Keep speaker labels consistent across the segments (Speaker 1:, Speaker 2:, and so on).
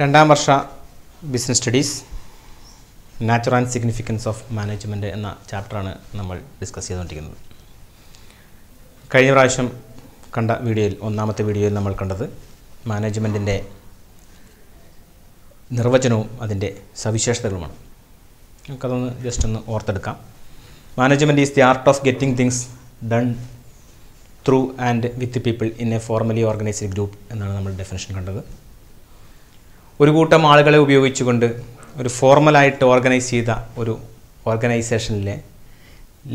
Speaker 1: രണ്ടാം വർഷ business studies natural and significance of management എന്ന ചാപ്റ്ററാണ് നമ്മൾ ഡിസ്കസ് ചെയ്തുകൊണ്ടിരിക്കുന്നത്. കഴിഞ്ഞ പ്രാവശ്യം കണ്ട വീഡിയോയിൽ ഒന്നാമത്തെ വീഡിയോയിൽ നമ്മൾ കണ്ടത് മാനേജ്മെന്റിന്റെ നിർവചനവും അതിന്റെ സവിശേഷതകളുമാണ്. നമുക്കതൊന്ന് ജസ്റ്റ് ഒന്ന് ഓർത്തെടുക്കാം. Management is the art of getting things done through and with people in a formally organised group എന്നാണ് നമ്മൾ ഡെഫിനേഷൻ കണ്ടത്. ഒരു കൂട്ടം ആളുകളെ ഉപയോഗിച്ചുകൊണ്ട് ഒരു ഫോർമലായിട്ട് ഓർഗനൈസ് ചെയ്ത ഒരു ഓർഗനൈസേഷനിലെ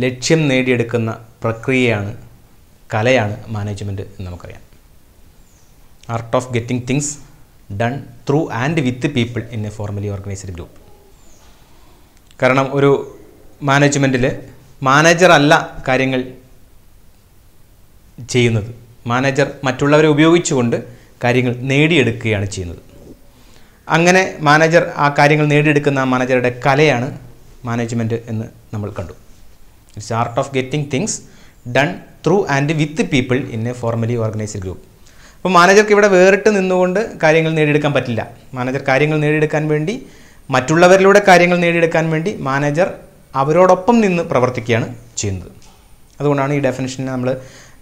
Speaker 1: ലക്ഷ്യം നേടിയെടുക്കുന്ന പ്രക്രിയയാണ് കലയാണ് മാനേജ്മെന്റ് എന്ന് നമുക്കറിയാം. Art of getting things done through and with people in a formally organised group കാരണം ഒരു മാനേജ്മെന്റിൽ മാനേജർ അല്ല കാര്യങ്ങൾ ചെയ്യുന്നത്. മാനേജർ മറ്റുള്ളവരെ ഉപയോഗിച്ചുകൊണ്ട് കാര്യങ്ങൾ നേടിയെടുക്കുകയാണ് ചെയ്യുന്നത്. അങ്ങനെ മാനേജർ ആ കാര്യങ്ങൾ നേടിയെടുക്കുന്ന മാനേജറുടെ കലയാണ് മാനേജ്മെന്റ് എന്ന് നമ്മൾ കണ്ടു. It's art of getting things done through and with people in a formally organised group അപ്പോൾ മാനേജർക്ക് ഇവിടെ വേറിട്ട് നിന്നുകൊണ്ട് കാര്യങ്ങൾ നേടിയെടുക്കാൻ പറ്റില്ല. മാനേജർ കാര്യങ്ങൾ നേടിയെടുക്കാൻ വേണ്ടി മറ്റുള്ളവരിലൂടെ കാര്യങ്ങൾ നേടിയെടുക്കാൻ വേണ്ടി മാനേജർ അവരോടൊപ്പം നിന്ന് പ്രവർത്തിക്കുകയാണ് ചെയ്യുന്നത്. അതുകൊണ്ടാണ് ഈ ഡെഫിനേഷനെ നമ്മൾ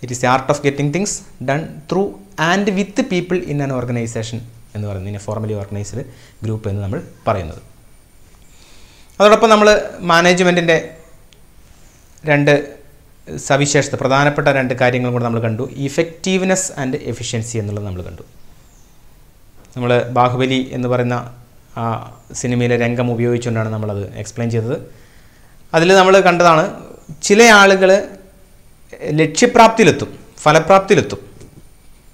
Speaker 1: it is art of getting things done through and with people in an organisation എന്ന് പറയുന്നത്. ഇതിനെ ഫോർമലി ഓർഗനൈസ്ഡ് ഗ്രൂപ്പ് എന്ന് നമ്മൾ പറയുന്നത്. അതോടൊപ്പം നമ്മൾ മാനേജ്മെന്റിന്റെ രണ്ട് സവിശേഷത പ്രധാനപ്പെട്ട രണ്ട് കാര്യങ്ങൾ കൂടെ നമ്മൾ കണ്ടു. ഇഫക്റ്റീവ്നെസ് ആൻഡ് എഫിഷ്യൻസി എന്നുള്ളത് നമ്മൾ കണ്ടു. നമ്മൾ ബാഹുബലി എന്ന് പറയുന്ന ആ സിനിമയിലെ രംഗം ഉപയോഗിച്ചുകൊണ്ടാണ് നമ്മളത് എക്സ്പ്ലെയിൻ ചെയ്തത്. അതിൽ നമ്മൾ കണ്ടതാണ് ചില ആളുകൾ ലക്ഷ്യപ്രാപ്തിയിലെത്തും ഫലപ്രാപ്തിയിലെത്തും.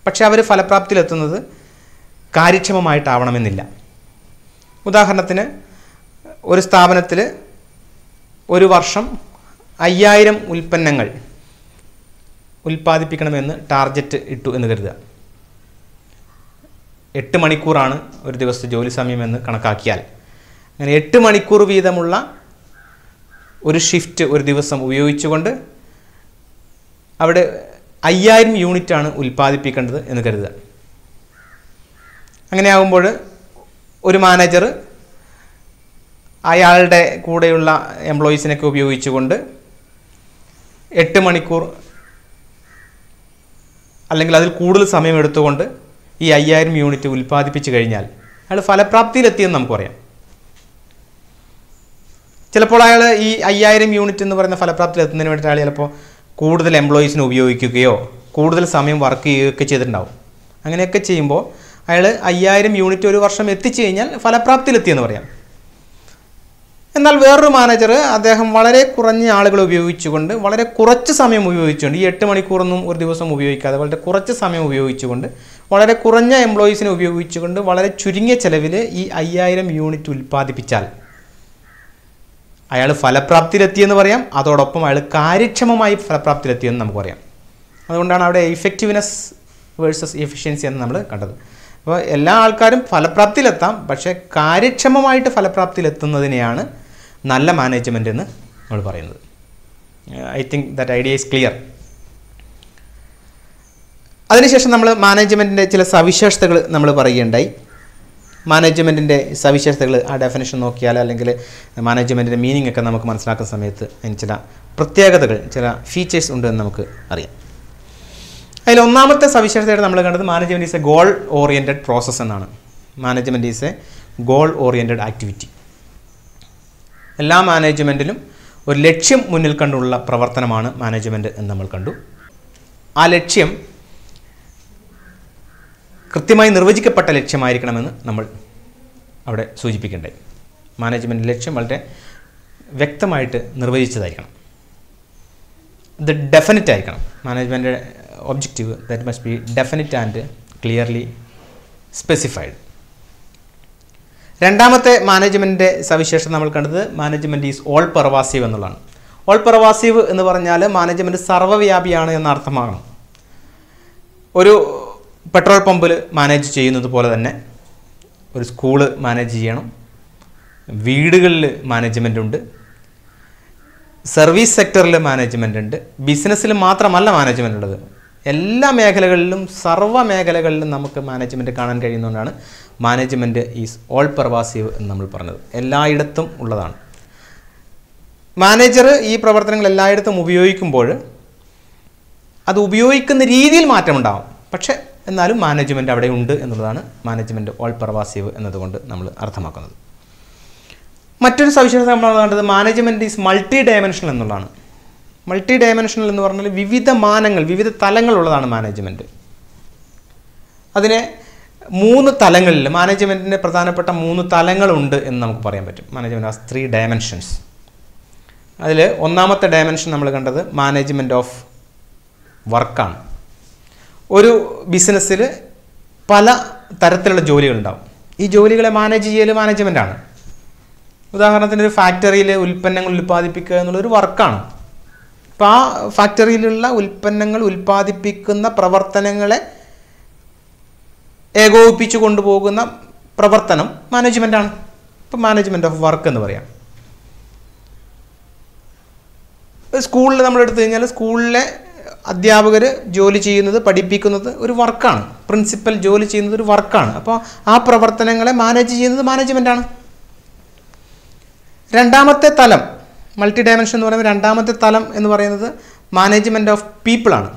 Speaker 1: പക്ഷേ അവർ ഫലപ്രാപ്തിയിലെത്തുന്നത് കാര്യക്ഷമമായിട്ടാവണമെന്നില്ല. ഉദാഹരണത്തിന് ഒരു സ്ഥാപനത്തിൽ ഒരു വർഷം അയ്യായിരം ഉൽപ്പന്നങ്ങൾ ഉൽപ്പാദിപ്പിക്കണമെന്ന് ടാർഗറ്റ് ഇട്ടു എന്ന് കരുതുക. എട്ട് മണിക്കൂറാണ് ഒരു ദിവസത്തെ ജോലി സമയമെന്ന് കണക്കാക്കിയാൽ. അങ്ങനെ എട്ട് മണിക്കൂർ വീതമുള്ള ഒരു ഷിഫ്റ്റ് ഒരു ദിവസം ഉപയോഗിച്ചുകൊണ്ട് അവിടെ അയ്യായിരം യൂണിറ്റാണ് ഉൽപ്പാദിപ്പിക്കേണ്ടത് എന്ന് കരുതുക. അങ്ങനെയാകുമ്പോൾ ഒരു മാനേജർ അയാളുടെ കൂടെയുള്ള എംപ്ലോയീസിനൊക്കെ ഉപയോഗിച്ചുകൊണ്ട് എട്ട് മണിക്കൂർ അല്ലെങ്കിൽ അതിൽ കൂടുതൽ സമയം എടുത്തുകൊണ്ട് ഈ അയ്യായിരം യൂണിറ്റ് ഉൽപ്പാദിപ്പിച്ചു കഴിഞ്ഞാൽ അയാൾ ഫലപ്രാപ്തിയിലെത്തിയെന്ന് നമുക്കറിയാം. ചിലപ്പോൾ അയാൾ ഈ അയ്യായിരം യൂണിറ്റ് എന്ന് പറയുന്ന ഫലപ്രാപ്തിയിലെത്തുന്നതിന് വേണ്ടിയിട്ട് അയാൾ ചിലപ്പോൾ കൂടുതൽ എംപ്ലോയീസിനെ ഉപയോഗിക്കുകയോ കൂടുതൽ സമയം വർക്ക് ചെയ്യുകയൊക്കെ ചെയ്തിട്ടുണ്ടാവും. അങ്ങനെയൊക്കെ ചെയ്യുമ്പോൾ അയാൾ അയ്യായിരം യൂണിറ്റ് ഒരു വർഷം എത്തിച്ചു കഴിഞ്ഞാൽ ഫലപ്രാപ്തിയിലെത്തിയെന്ന് പറയാം. എന്നാൽ വേറൊരു മാനേജർ അദ്ദേഹം വളരെ കുറഞ്ഞ ആളുകൾ ഉപയോഗിച്ചുകൊണ്ട് വളരെ കുറച്ച് സമയം ഉപയോഗിച്ചുകൊണ്ട് ഈ എട്ട് മണിക്കൂറൊന്നും ഒരു ദിവസം ഉപയോഗിക്കാതെ വളരെ കുറച്ച് സമയം ഉപയോഗിച്ചുകൊണ്ട് വളരെ കുറഞ്ഞ എംപ്ലോയീസിനെ ഉപയോഗിച്ചുകൊണ്ട് വളരെ ചുരുങ്ങിയ ചെലവിൽ ഈ അയ്യായിരം യൂണിറ്റ് ഉൽപ്പാദിപ്പിച്ചാൽ അയാൾ ഫലപ്രാപ്തിയിലെത്തിയെന്ന് പറയാം. അതോടൊപ്പം അയാൾ കാര്യക്ഷമമായി ഫലപ്രാപ്തിയിലെത്തിയെന്ന് നമുക്ക് പറയാം. അതുകൊണ്ടാണ് അവിടെ ഇഫക്റ്റീവ്നെസ് വേഴ്സസ് എഫിഷ്യൻസി എന്ന് നമ്മൾ കണ്ടത്. അപ്പോൾ എല്ലാ ആൾക്കാരും ഫലപ്രാപ്തിയിലെത്താം. പക്ഷേ കാര്യക്ഷമമായിട്ട് ഫലപ്രാപ്തിയിലെത്തുന്നതിനെയാണ് നല്ല മാനേജ്മെന്റ് എന്ന് നമ്മൾ പറയുന്നത്. I think that idea is clear അതിനുശേഷം നമ്മൾ മാനേജ്മെന്റിന്റെ ചില സവിശേഷതകൾ നമ്മൾ പറയുകയുണ്ടായി. മാനേജ്മെന്റിന്റെ സവിശേഷതകൾ ആ ഡെഫിനേഷൻ നോക്കിയാൽ അല്ലെങ്കിൽ മാനേജ്മെന്റിന്റെ മീനിങ് ഒക്കെ നമുക്ക് മനസ്സിലാക്കുന്ന സമയത്ത് അതിന് ചില പ്രത്യേകതകൾ ചില ഫീച്ചേഴ്സ് ഉണ്ട് എന്ന് നമുക്ക് അറിയാം. അതിൽ ഒന്നാമത്തെ സവിശേഷതയായിട്ട് നമ്മൾ കണ്ടത് management is a goal oriented process എന്നാണ്. Management is a goal oriented activity എല്ലാ മാനേജ്മെന്റിലും ഒരു ലക്ഷ്യം മുന്നിൽ കണ്ടുള്ള പ്രവർത്തനമാണ് മാനേജ്മെന്റ് എന്ന് നമ്മൾ കണ്ടു. ആ ലക്ഷ്യം കൃത്യമായി നിർവചിക്കപ്പെട്ട ലക്ഷ്യമായിരിക്കണമെന്ന് നമ്മൾ അവിടെ സൂചിപ്പിക്കേണ്ടത് മാനേജ്മെന്റ് ലക്ഷ്യം വളരെ വ്യക്തമായിട്ട് നിർവചിച്ചതായിരിക്കണം. ഇത് ഡെഫിനറ്റ് ആയിരിക്കണം. Management objective that must be definite and clearly specified രണ്ടാമത്തെ മാനേജ്മെന്റിന്റെ സവിശേഷത നമ്മൾ കണ്ടത് മാനേജ്മെന്റ് ഈസ് ഓൾ പെർവാസീവ് എന്നുള്ളതാണ്. ഓൾ പെർവാസീവ് എന്ന് പറഞ്ഞാൽ മാനേജ്മെന്റ് സർവവ്യാപിയാണ് എന്ന അർത്ഥമാകണം ഒരു പെട്രോൾ പമ്പിൽ മാനേജ് ചെയ്യുന്നത് പോലെ തന്നെ ഒരു സ്കൂൾ മാനേജ് ചെയ്യണം. വീടുകളിൽ മാനേജ്മെന്റ് ഉണ്ട്. സർവീസ് സെക്ടറിൽ മാനേജ്മെന്റ് ഉണ്ട്. ബിസിനസ്സിൽ മാത്രമല്ല മാനേജ്മെന്റ് ഉള്ളത്. എല്ലാ മേഖലകളിലും സർവ മേഖലകളിലും നമുക്ക് മാനേജ്മെന്റ് കാണാൻ കഴിയുന്നതുകൊണ്ടാണ് മാനേജ്മെന്റ് ഈസ് ഓൾ പെർവാസീവ് എന്ന് നമ്മൾ പറഞ്ഞത്. എല്ലായിടത്തും ഉള്ളതാണ്. മാനേജർ ഈ പ്രവർത്തനങ്ങൾ എല്ലായിടത്തും ഉപയോഗിക്കുമ്പോൾ അത് ഉപയോഗിക്കുന്ന രീതിയിൽ മാറ്റമുണ്ടാകും പക്ഷേ എന്നാലും മാനേജ്മെന്റ് അവിടെ ഉണ്ട് എന്നുള്ളതാണ് മാനേജ്മെന്റ് ഓൾ പെർവാസീവ് എന്നതുകൊണ്ട് നമ്മൾ അർത്ഥമാക്കുന്നത്. മറ്റൊരു സവിശേഷത നമ്മൾ കണ്ടത് മാനേജ്മെന്റ് ഈസ് മൾട്ടി ഡയമെൻഷണൽ എന്നുള്ളതാണ്. മൾട്ടി ഡയമെൻഷണൽ എന്ന് പറഞ്ഞാൽ വിവിധ മാനങ്ങൾ വിവിധ തലങ്ങളുള്ളതാണ് മാനേജ്മെന്റ് അതിനെ മൂന്ന് തലങ്ങളിൽ മാനേജ്മെന്റിന്റെ പ്രധാനപ്പെട്ട മൂന്ന് തലങ്ങളുണ്ട് എന്ന് നമുക്ക് പറയാൻ പറ്റും. മാനേജ്മെന്റ് ആസ് ത്രീ ഡയമെൻഷൻസ് അതിൽ ഒന്നാമത്തെ ഡയമെൻഷൻ നമ്മൾ കണ്ടത് മാനേജ്മെന്റ് ഓഫ് വർക്കാണ് ഒരു ബിസിനസ്സിൽ പല തരത്തിലുള്ള ജോലികളുണ്ടാവും. ഈ ജോലികളെ മാനേജ് ചെയ്യൽ മാനേജ്മെന്റാണ് ഉദാഹരണത്തിന് ഒരു ഫാക്ടറിയിൽ ഉൽപ്പന്നങ്ങൾ ഉൽപ്പാദിപ്പിക്കുക എന്നുള്ളൊരു വർക്കാണ് അപ്പോൾ ആ ഫാക്ടറിയിലുള്ള ഉൽപ്പന്നങ്ങൾ ഉൽപ്പാദിപ്പിക്കുന്ന പ്രവർത്തനങ്ങളെ ഏകോപിപ്പിച്ചു കൊണ്ടുപോകുന്ന പ്രവർത്തനം മാനേജ്മെന്റാണ് ഇപ്പം മാനേജ്മെന്റ് ഓഫ് വർക്ക് എന്ന് പറയാം. സ്കൂളിൽ നമ്മൾ എടുത്തു കഴിഞ്ഞാൽ സ്കൂളിലെ അധ്യാപകർ ജോലി ചെയ്യുന്നത് പഠിപ്പിക്കുന്നത് ഒരു വർക്കാണ് പ്രിൻസിപ്പൽ ജോലി ചെയ്യുന്നത് ഒരു വർക്കാണ് അപ്പോൾ ആ പ്രവർത്തനങ്ങളെ മാനേജ് ചെയ്യുന്നത് മാനേജ്മെന്റാണ് രണ്ടാമത്തെ തലം മൾട്ടി ഡയമെൻഷൻ എന്ന് പറയുമ്പോൾ രണ്ടാമത്തെ തലം എന്ന് പറയുന്നത് മാനേജ്മെന്റ് ഓഫ് പീപ്പിളാണ്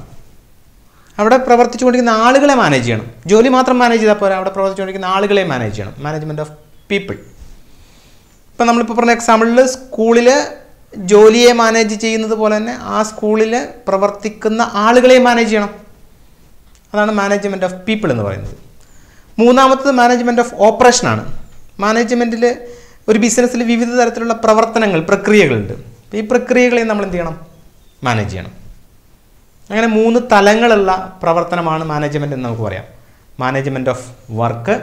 Speaker 1: അവിടെ പ്രവർത്തിച്ചുകൊണ്ടിരിക്കുന്ന ആളുകളെ മാനേജ് ചെയ്യണം. ജോലി മാത്രം മാനേജ് ചെയ്താൽ പോരാ. അവിടെ പ്രവർത്തിച്ചുകൊണ്ടിരിക്കുന്ന ആളുകളെ മാനേജ് ചെയ്യണം. മാനേജ്മെന്റ് ഓഫ് പീപ്പിൾ ഇപ്പം നമ്മളിപ്പോൾ പറഞ്ഞ എക്സാമ്പിളിൽ സ്കൂളിൽ ജോലിയെ മാനേജ് ചെയ്യുന്നത് പോലെ തന്നെ ആ സ്കൂളിൽ പ്രവർത്തിക്കുന്ന ആളുകളെ മാനേജ് ചെയ്യണം. അതാണ് മാനേജ്മെന്റ് ഓഫ് പീപ്പിൾ എന്ന് പറയുന്നത്. മൂന്നാമത്തത് മാനേജ്മെന്റ് ഓഫ് ഓപ്പറേഷനാണ് മാനേജ്മെന്റിൽ ഒരു ബിസിനസ്സിൽ വിവിധ തരത്തിലുള്ള പ്രവർത്തനങ്ങൾ പ്രക്രിയകളുണ്ട്. ഈ പ്രക്രിയകളെ നമ്മൾ എന്ത് ചെയ്യണം? മാനേജ് ചെയ്യണം. അങ്ങനെ മൂന്ന് തലങ്ങളുള്ള പ്രവർത്തനമാണ് മാനേജ്മെന്റ് എന്ന് നമുക്ക് പറയാം. Management of work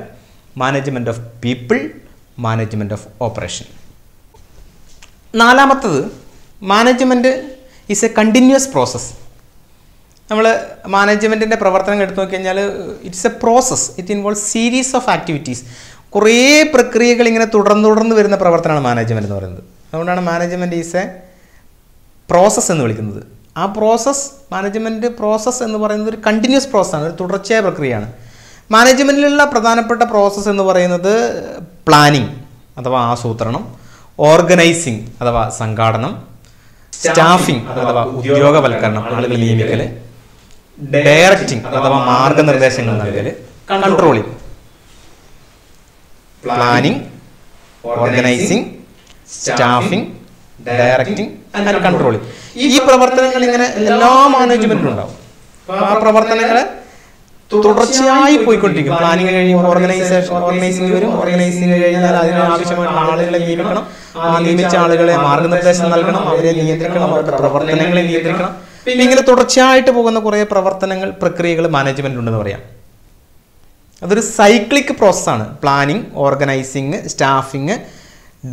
Speaker 1: management of people management of operation നാലാമത്തത് management is a continuous process നമ്മൾ മാനേജ്മെന്റിന്റെ പ്രവർത്തനം എടുത്തു നോക്കിക്കഴിഞ്ഞാൽ it's a process it involve series of activities കുറേ പ്രക്രിയകൾ ഇങ്ങനെ തുടർന്ന് തുടർന്ന് വരുന്ന പ്രവർത്തനമാണ് മാനേജ്മെന്റ് എന്ന് പറയുന്നത്. അതുകൊണ്ടാണ് മാനേജ്മെന്റ് ഈസ് എ പ്രോസസ്സ് എന്ന് വിളിക്കുന്നത്. ആ പ്രോസസ്സ് മാനേജ്മെന്റ് പ്രോസസ്സ് എന്ന് പറയുന്നത് ഒരു കണ്ടിന്യൂസ് പ്രോസസ്സാണ് ഒരു തുടർച്ചയായ പ്രക്രിയയാണ്. മാനേജ്മെന്റിലുള്ള പ്രധാനപ്പെട്ട പ്രോസസ്സ് എന്ന് പറയുന്നത് പ്ലാനിങ് അഥവാ ആസൂത്രണം ഓർഗനൈസിങ് അഥവാ സംഘാടനം സ്റ്റാഫിംഗ് അഥവാ ഉദ്യോഗവൽക്കരണം ആളുകൾ നിയമിക്കൽ ഡയറക്റ്റിംഗ് അഥവാ മാർഗനിർദ്ദേശങ്ങൾ നൽകൽ controlling planning organising staffing directing and controlling ഈ പ്രവർത്തനങ്ങൾ ഇങ്ങനെ എല്ലാ മാനേജ്മെന്റിലും ഉണ്ടാവും. ആ പ്രവർത്തനങ്ങളെ തുടർച്ചയായി പോയിക്കൊണ്ടിരിക്കും. പ്ലാനിങ് കഴിയുമ്പോൾ ഓർഗനൈസേഷൻ ഓർഗനൈസിങ് വരും. ഓർഗനൈസിംഗ് കഴിഞ്ഞാൽ അതിന് ആവശ്യമായിട്ടുള്ള ആളുകളെ നിയമിക്കണം. ആ നിയമിച്ച ആളുകളെ മാർഗനിർദ്ദേശം നൽകണം. അവരെ നിയന്ത്രിക്കണം. അവരുടെ പ്രവർത്തനങ്ങളെ നിയന്ത്രിക്കണം. പിന്നെ ഇങ്ങനെ തുടർച്ചയായിട്ട് പോകുന്ന കുറേ പ്രവർത്തനങ്ങൾ പ്രക്രിയകൾ മാനേജ്മെന്റ് ഉണ്ടെന്ന് പറയാം. അതൊരു സൈക്ലിക് പ്രോസസ്സാണ് planning organising staffing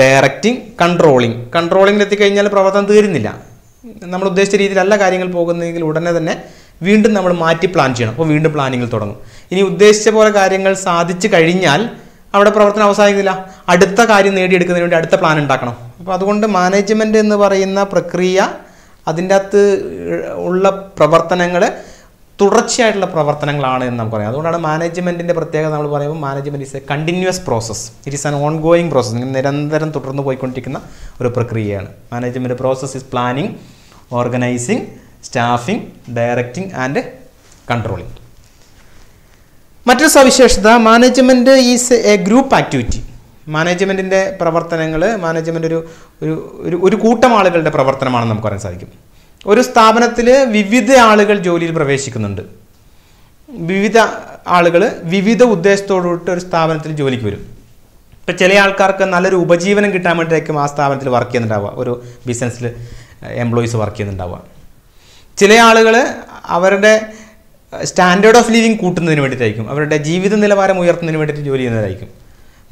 Speaker 1: directing controlling കൺട്രോളിങ്ങിൽ എത്തിക്കഴിഞ്ഞാൽ പ്രവർത്തനം തീരുന്നില്ല. നമ്മൾ ഉദ്ദേശിച്ച രീതിയിലല്ല കാര്യങ്ങൾ പോകുന്നതെങ്കിൽ ഉടനെ തന്നെ വീണ്ടും നമ്മൾ മാറ്റി പ്ലാൻ ചെയ്യണം. അപ്പോൾ വീണ്ടും പ്ലാനിങ്ങിൽ തുടങ്ങും. ഇനി ഉദ്ദേശിച്ച പോലെ കാര്യങ്ങൾ സാധിച്ചു കഴിഞ്ഞാൽ അവിടെ പ്രവർത്തനം അവസാനിക്കുന്നില്ല. അടുത്ത കാര്യം നേടിയെടുക്കുന്നതിന് വേണ്ടി അടുത്ത പ്ലാൻ ഉണ്ടാക്കണം. അപ്പോൾ അതുകൊണ്ട് മാനേജ്മെന്റ് എന്ന് പറയുന്ന പ്രക്രിയ അതിന്റെ അകത്ത് ഉള്ള പ്രവർത്തനങ്ങൾ തുടർച്ചയായിട്ടുള്ള പ്രവർത്തനങ്ങളാണ് എന്ന് നമുക്ക് പറയാം. അതുകൊണ്ടാണ് മാനേജ്മെന്റിന്റെ പ്രത്യേകത നമ്മൾ പറയുമ്പോൾ management is a continuous process it is an on going process നിരന്തരം തുടർന്ന് പോയിക്കൊണ്ടിരിക്കുന്ന ഒരു പ്രക്രിയയാണ്. Management process is planning organising staffing directing and controlling മറ്റൊരു സവിശേഷത management is a group activity മാനേജ്മെന്റിന്റെ പ്രവർത്തനങ്ങൾ മാനേജ്മെന്റ് ഒരു ഒരു ഒരു കൂട്ടം ആളുകളുടെ പ്രവർത്തനമാണെന്ന് നമുക്ക് പറയാൻ സാധിക്കും. ഒരു സ്ഥാപനത്തിൽ വിവിധ ആളുകൾ ജോലിയിൽ പ്രവേശിക്കുന്നുണ്ട്. വിവിധ ആളുകൾ വിവിധ ഉദ്ദേശത്തോടുകൂടി ഒരു സ്ഥാപനത്തിൽ ജോലിക്ക് വരും. ഇപ്പം ചില ആൾക്കാർക്ക് നല്ലൊരു ഉപജീവനം കിട്ടാൻ വേണ്ടിയിട്ടായിരിക്കും ആ സ്ഥാപനത്തിൽ വർക്ക് ചെയ്യുന്നുണ്ടാവുക. ഒരു ബിസിനസ്സിൽ എംപ്ലോയീസ് വർക്ക് ചെയ്യുന്നുണ്ടാവുക. ചില ആളുകൾ അവരുടെ സ്റ്റാൻഡേർഡ് ഓഫ് ലിവിങ് കൂട്ടുന്നതിന് വേണ്ടിയിട്ടായിരിക്കും. അവരുടെ ജീവിത നിലവാരം ഉയർത്തുന്നതിന് വേണ്ടിയിട്ട് ജോലി ചെയ്യുന്നതായിരിക്കും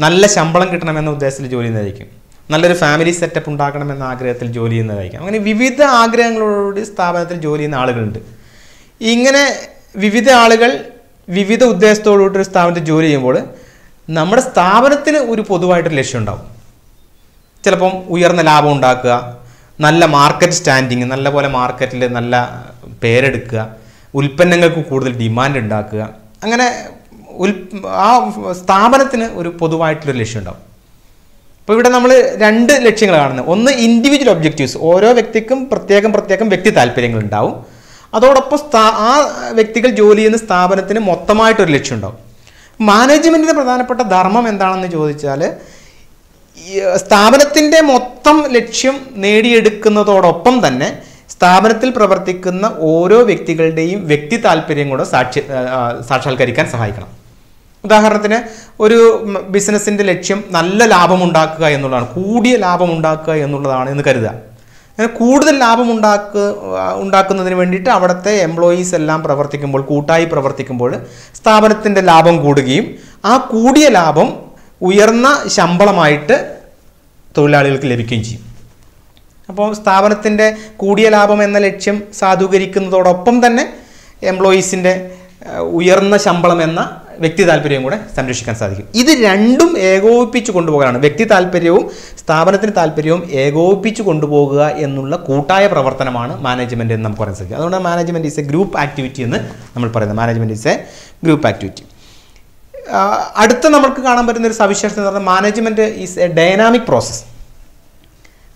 Speaker 1: നല്ല ശമ്പളം കിട്ടണമെന്ന ഉദ്ദേശത്തിൽ ജോലി ചെയ്യുന്നതായിരിക്കും നല്ലൊരു ഫാമിലി സെറ്റപ്പ് ഉണ്ടാക്കണമെന്ന ആഗ്രഹത്തിൽ ജോലി ചെയ്യുന്നതായിരിക്കാം. അങ്ങനെ വിവിധ ആഗ്രഹങ്ങളോട് സ്ഥാപനത്തിൽ ജോലി ചെയ്യുന്ന ആളുകളുണ്ട്. ഇങ്ങനെ വിവിധ ആളുകൾ വിവിധ ഉദ്ദേശത്തോടുകൂടി ഒരു സ്ഥാപനത്തിൽ ജോലി ചെയ്യുമ്പോൾ നമ്മുടെ സ്ഥാപനത്തിന് ഒരു പൊതുവായിട്ടൊരു ലക്ഷ്യം ഉണ്ടാവും. ചിലപ്പം ഉയർന്ന ലാഭം ഉണ്ടാക്കുക നല്ല മാർക്കറ്റ് സ്റ്റാൻഡിങ് നല്ല പോലെ മാർക്കറ്റിൽ നല്ല പേരെടുക്കുക ഉൽപ്പന്നങ്ങൾക്ക് കൂടുതൽ ഡിമാൻഡ് ഉണ്ടാക്കുക. അങ്ങനെ ഉൽ ആ സ്ഥാപനത്തിന് ഒരു പൊതുവായിട്ടുള്ളൊരു ലക്ഷ്യം ഉണ്ടാവും. അപ്പോൾ ഇവിടെ നമ്മൾ രണ്ട് ലക്ഷ്യങ്ങൾ കാണുന്നത്. ഒന്ന് ഇൻഡിവിജ്വൽ ഒബ്ജക്റ്റീവ്സ് ഓരോ വ്യക്തിക്കും പ്രത്യേകം പ്രത്യേകം വ്യക്തി താല്പര്യങ്ങൾ ഉണ്ടാവും. അതോടൊപ്പം സ്ഥാ- ആ വ്യക്തികൾ ജോലി ചെയ്യുന്ന സ്ഥാപനത്തിന് മൊത്തമായിട്ടൊരു ലക്ഷ്യം ഉണ്ടാവും. മാനേജ്മെന്റിന്റെ പ്രധാനപ്പെട്ട ധർമ്മം എന്താണെന്ന് ചോദിച്ചാൽ സ്ഥാപനത്തിന്റെ മൊത്തം ലക്ഷ്യം നേടിയെടുക്കുന്നതോടൊപ്പം തന്നെ സ്ഥാപനത്തിൽ പ്രവർത്തിക്കുന്ന ഓരോ വ്യക്തികളുടെയും വ്യക്തി താല്പര്യം കൂടെ സാക്ഷി സാക്ഷാത്കരിക്കാൻ സഹായിക്കണം. ഉദാഹരണത്തിന് ഒരു ബിസിനസ്സിന്റെ ലക്ഷ്യം നല്ല ലാഭം ഉണ്ടാക്കുക എന്നുള്ളതാണ്. കൂടിയ ലാഭം ഉണ്ടാക്കുക എന്നുള്ളതാണ് എന്ന് കരുതുക. അങ്ങനെ കൂടുതൽ ലാഭം ഉണ്ടാക്കുക ഉണ്ടാക്കുന്നതിന് വേണ്ടിയിട്ട് അവിടുത്തെ എംപ്ലോയീസ് എല്ലാം പ്രവർത്തിക്കുമ്പോൾ കൂട്ടായി പ്രവർത്തിക്കുമ്പോൾ സ്ഥാപനത്തിന്റെ ലാഭം കൂടുകയും ആ കൂടിയ ലാഭം ഉയർന്ന ശമ്പളമായിട്ട് തൊഴിലാളികൾക്ക് ലഭിക്കുകയും ചെയ്യും. അപ്പോൾ സ്ഥാപനത്തിന്റെ കൂടിയ ലാഭം എന്ന ലക്ഷ്യം സാധൂകരിക്കുന്നതോടൊപ്പം തന്നെ എംപ്ലോയീസിന്റെ ഉയർന്ന ശമ്പളം എന്ന വ്യക്തി താല്പര്യവും കൂടെ സംരക്ഷിക്കാൻ സാധിക്കും. ഇത് രണ്ടും ഏകോപിപ്പിച്ച് കൊണ്ടുപോകാനാണ് വ്യക്തി താല്പര്യവും സ്ഥാപനത്തിന് താല്പര്യവും ഏകോപിപ്പിച്ച് കൊണ്ടുപോകുക എന്നുള്ള കൂട്ടായ പ്രവർത്തനമാണ് മാനേജ്മെന്റ് എന്ന് നമുക്ക് പറയാൻ സാധിക്കും. അതുകൊണ്ട് management is a group activity എന്ന് നമ്മൾ പറയുന്നത്. Management is a group activity അടുത്ത നമുക്ക് കാണാൻ പറ്റുന്ന ഒരു സവിശേഷത എന്ന് പറഞ്ഞാൽ management is a dynamic process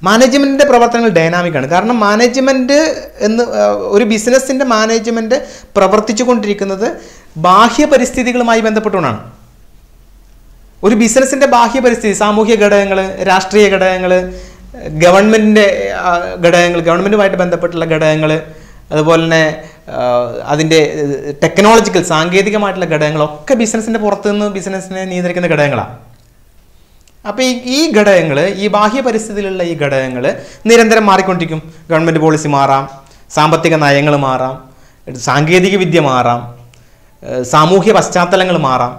Speaker 1: മാനേജ്മെന്റിന്റെ പ്രവർത്തനങ്ങൾ ഡൈനാമിക് ആണ്. കാരണം മാനേജ്മെന്റ് എന്ന് ഒരു ബിസിനസ്സിന്റെ മാനേജ്മെന്റ് പ്രവർത്തിച്ചു കൊണ്ടിരിക്കുന്നത് ബാഹ്യ പരിസ്ഥിതികളുമായി ബന്ധപ്പെട്ടുകൊണ്ടാണ് ഒരു ബിസിനസ്സിന്റെ ബാഹ്യ പരിസ്ഥിതി സാമൂഹ്യ ഘടകങ്ങൾ രാഷ്ട്രീയ ഘടകങ്ങൾ ഗവൺമെന്റിന്റെ ഘടകങ്ങൾ ഗവൺമെന്റുമായിട്ട് ബന്ധപ്പെട്ടുള്ള ഘടകങ്ങൾ അതുപോലെ തന്നെ അതിന്റെ ടെക്നോളജിക്കൽ സാങ്കേതികമായിട്ടുള്ള ഘടകങ്ങളൊക്കെ ബിസിനസ്സിന്റെ പുറത്തു നിന്ന് ബിസിനസ്സിനെ നിയന്ത്രിക്കുന്ന ഘടകങ്ങളാണ് അപ്പോൾ ഈ ഈ ഘടകങ്ങൾ ഈ ബാഹ്യ പരിസ്ഥിതിയിലുള്ള ഈ ഘടകങ്ങൾ നിരന്തരം മാറിക്കൊണ്ടിരിക്കും. ഗവൺമെന്റ് പോളിസി മാറാം സാമ്പത്തിക നയങ്ങൾ മാറാം സാങ്കേതിക വിദ്യ മാറാം. സാമൂഹ്യ പശ്ചാത്തലങ്ങൾ മാറാം.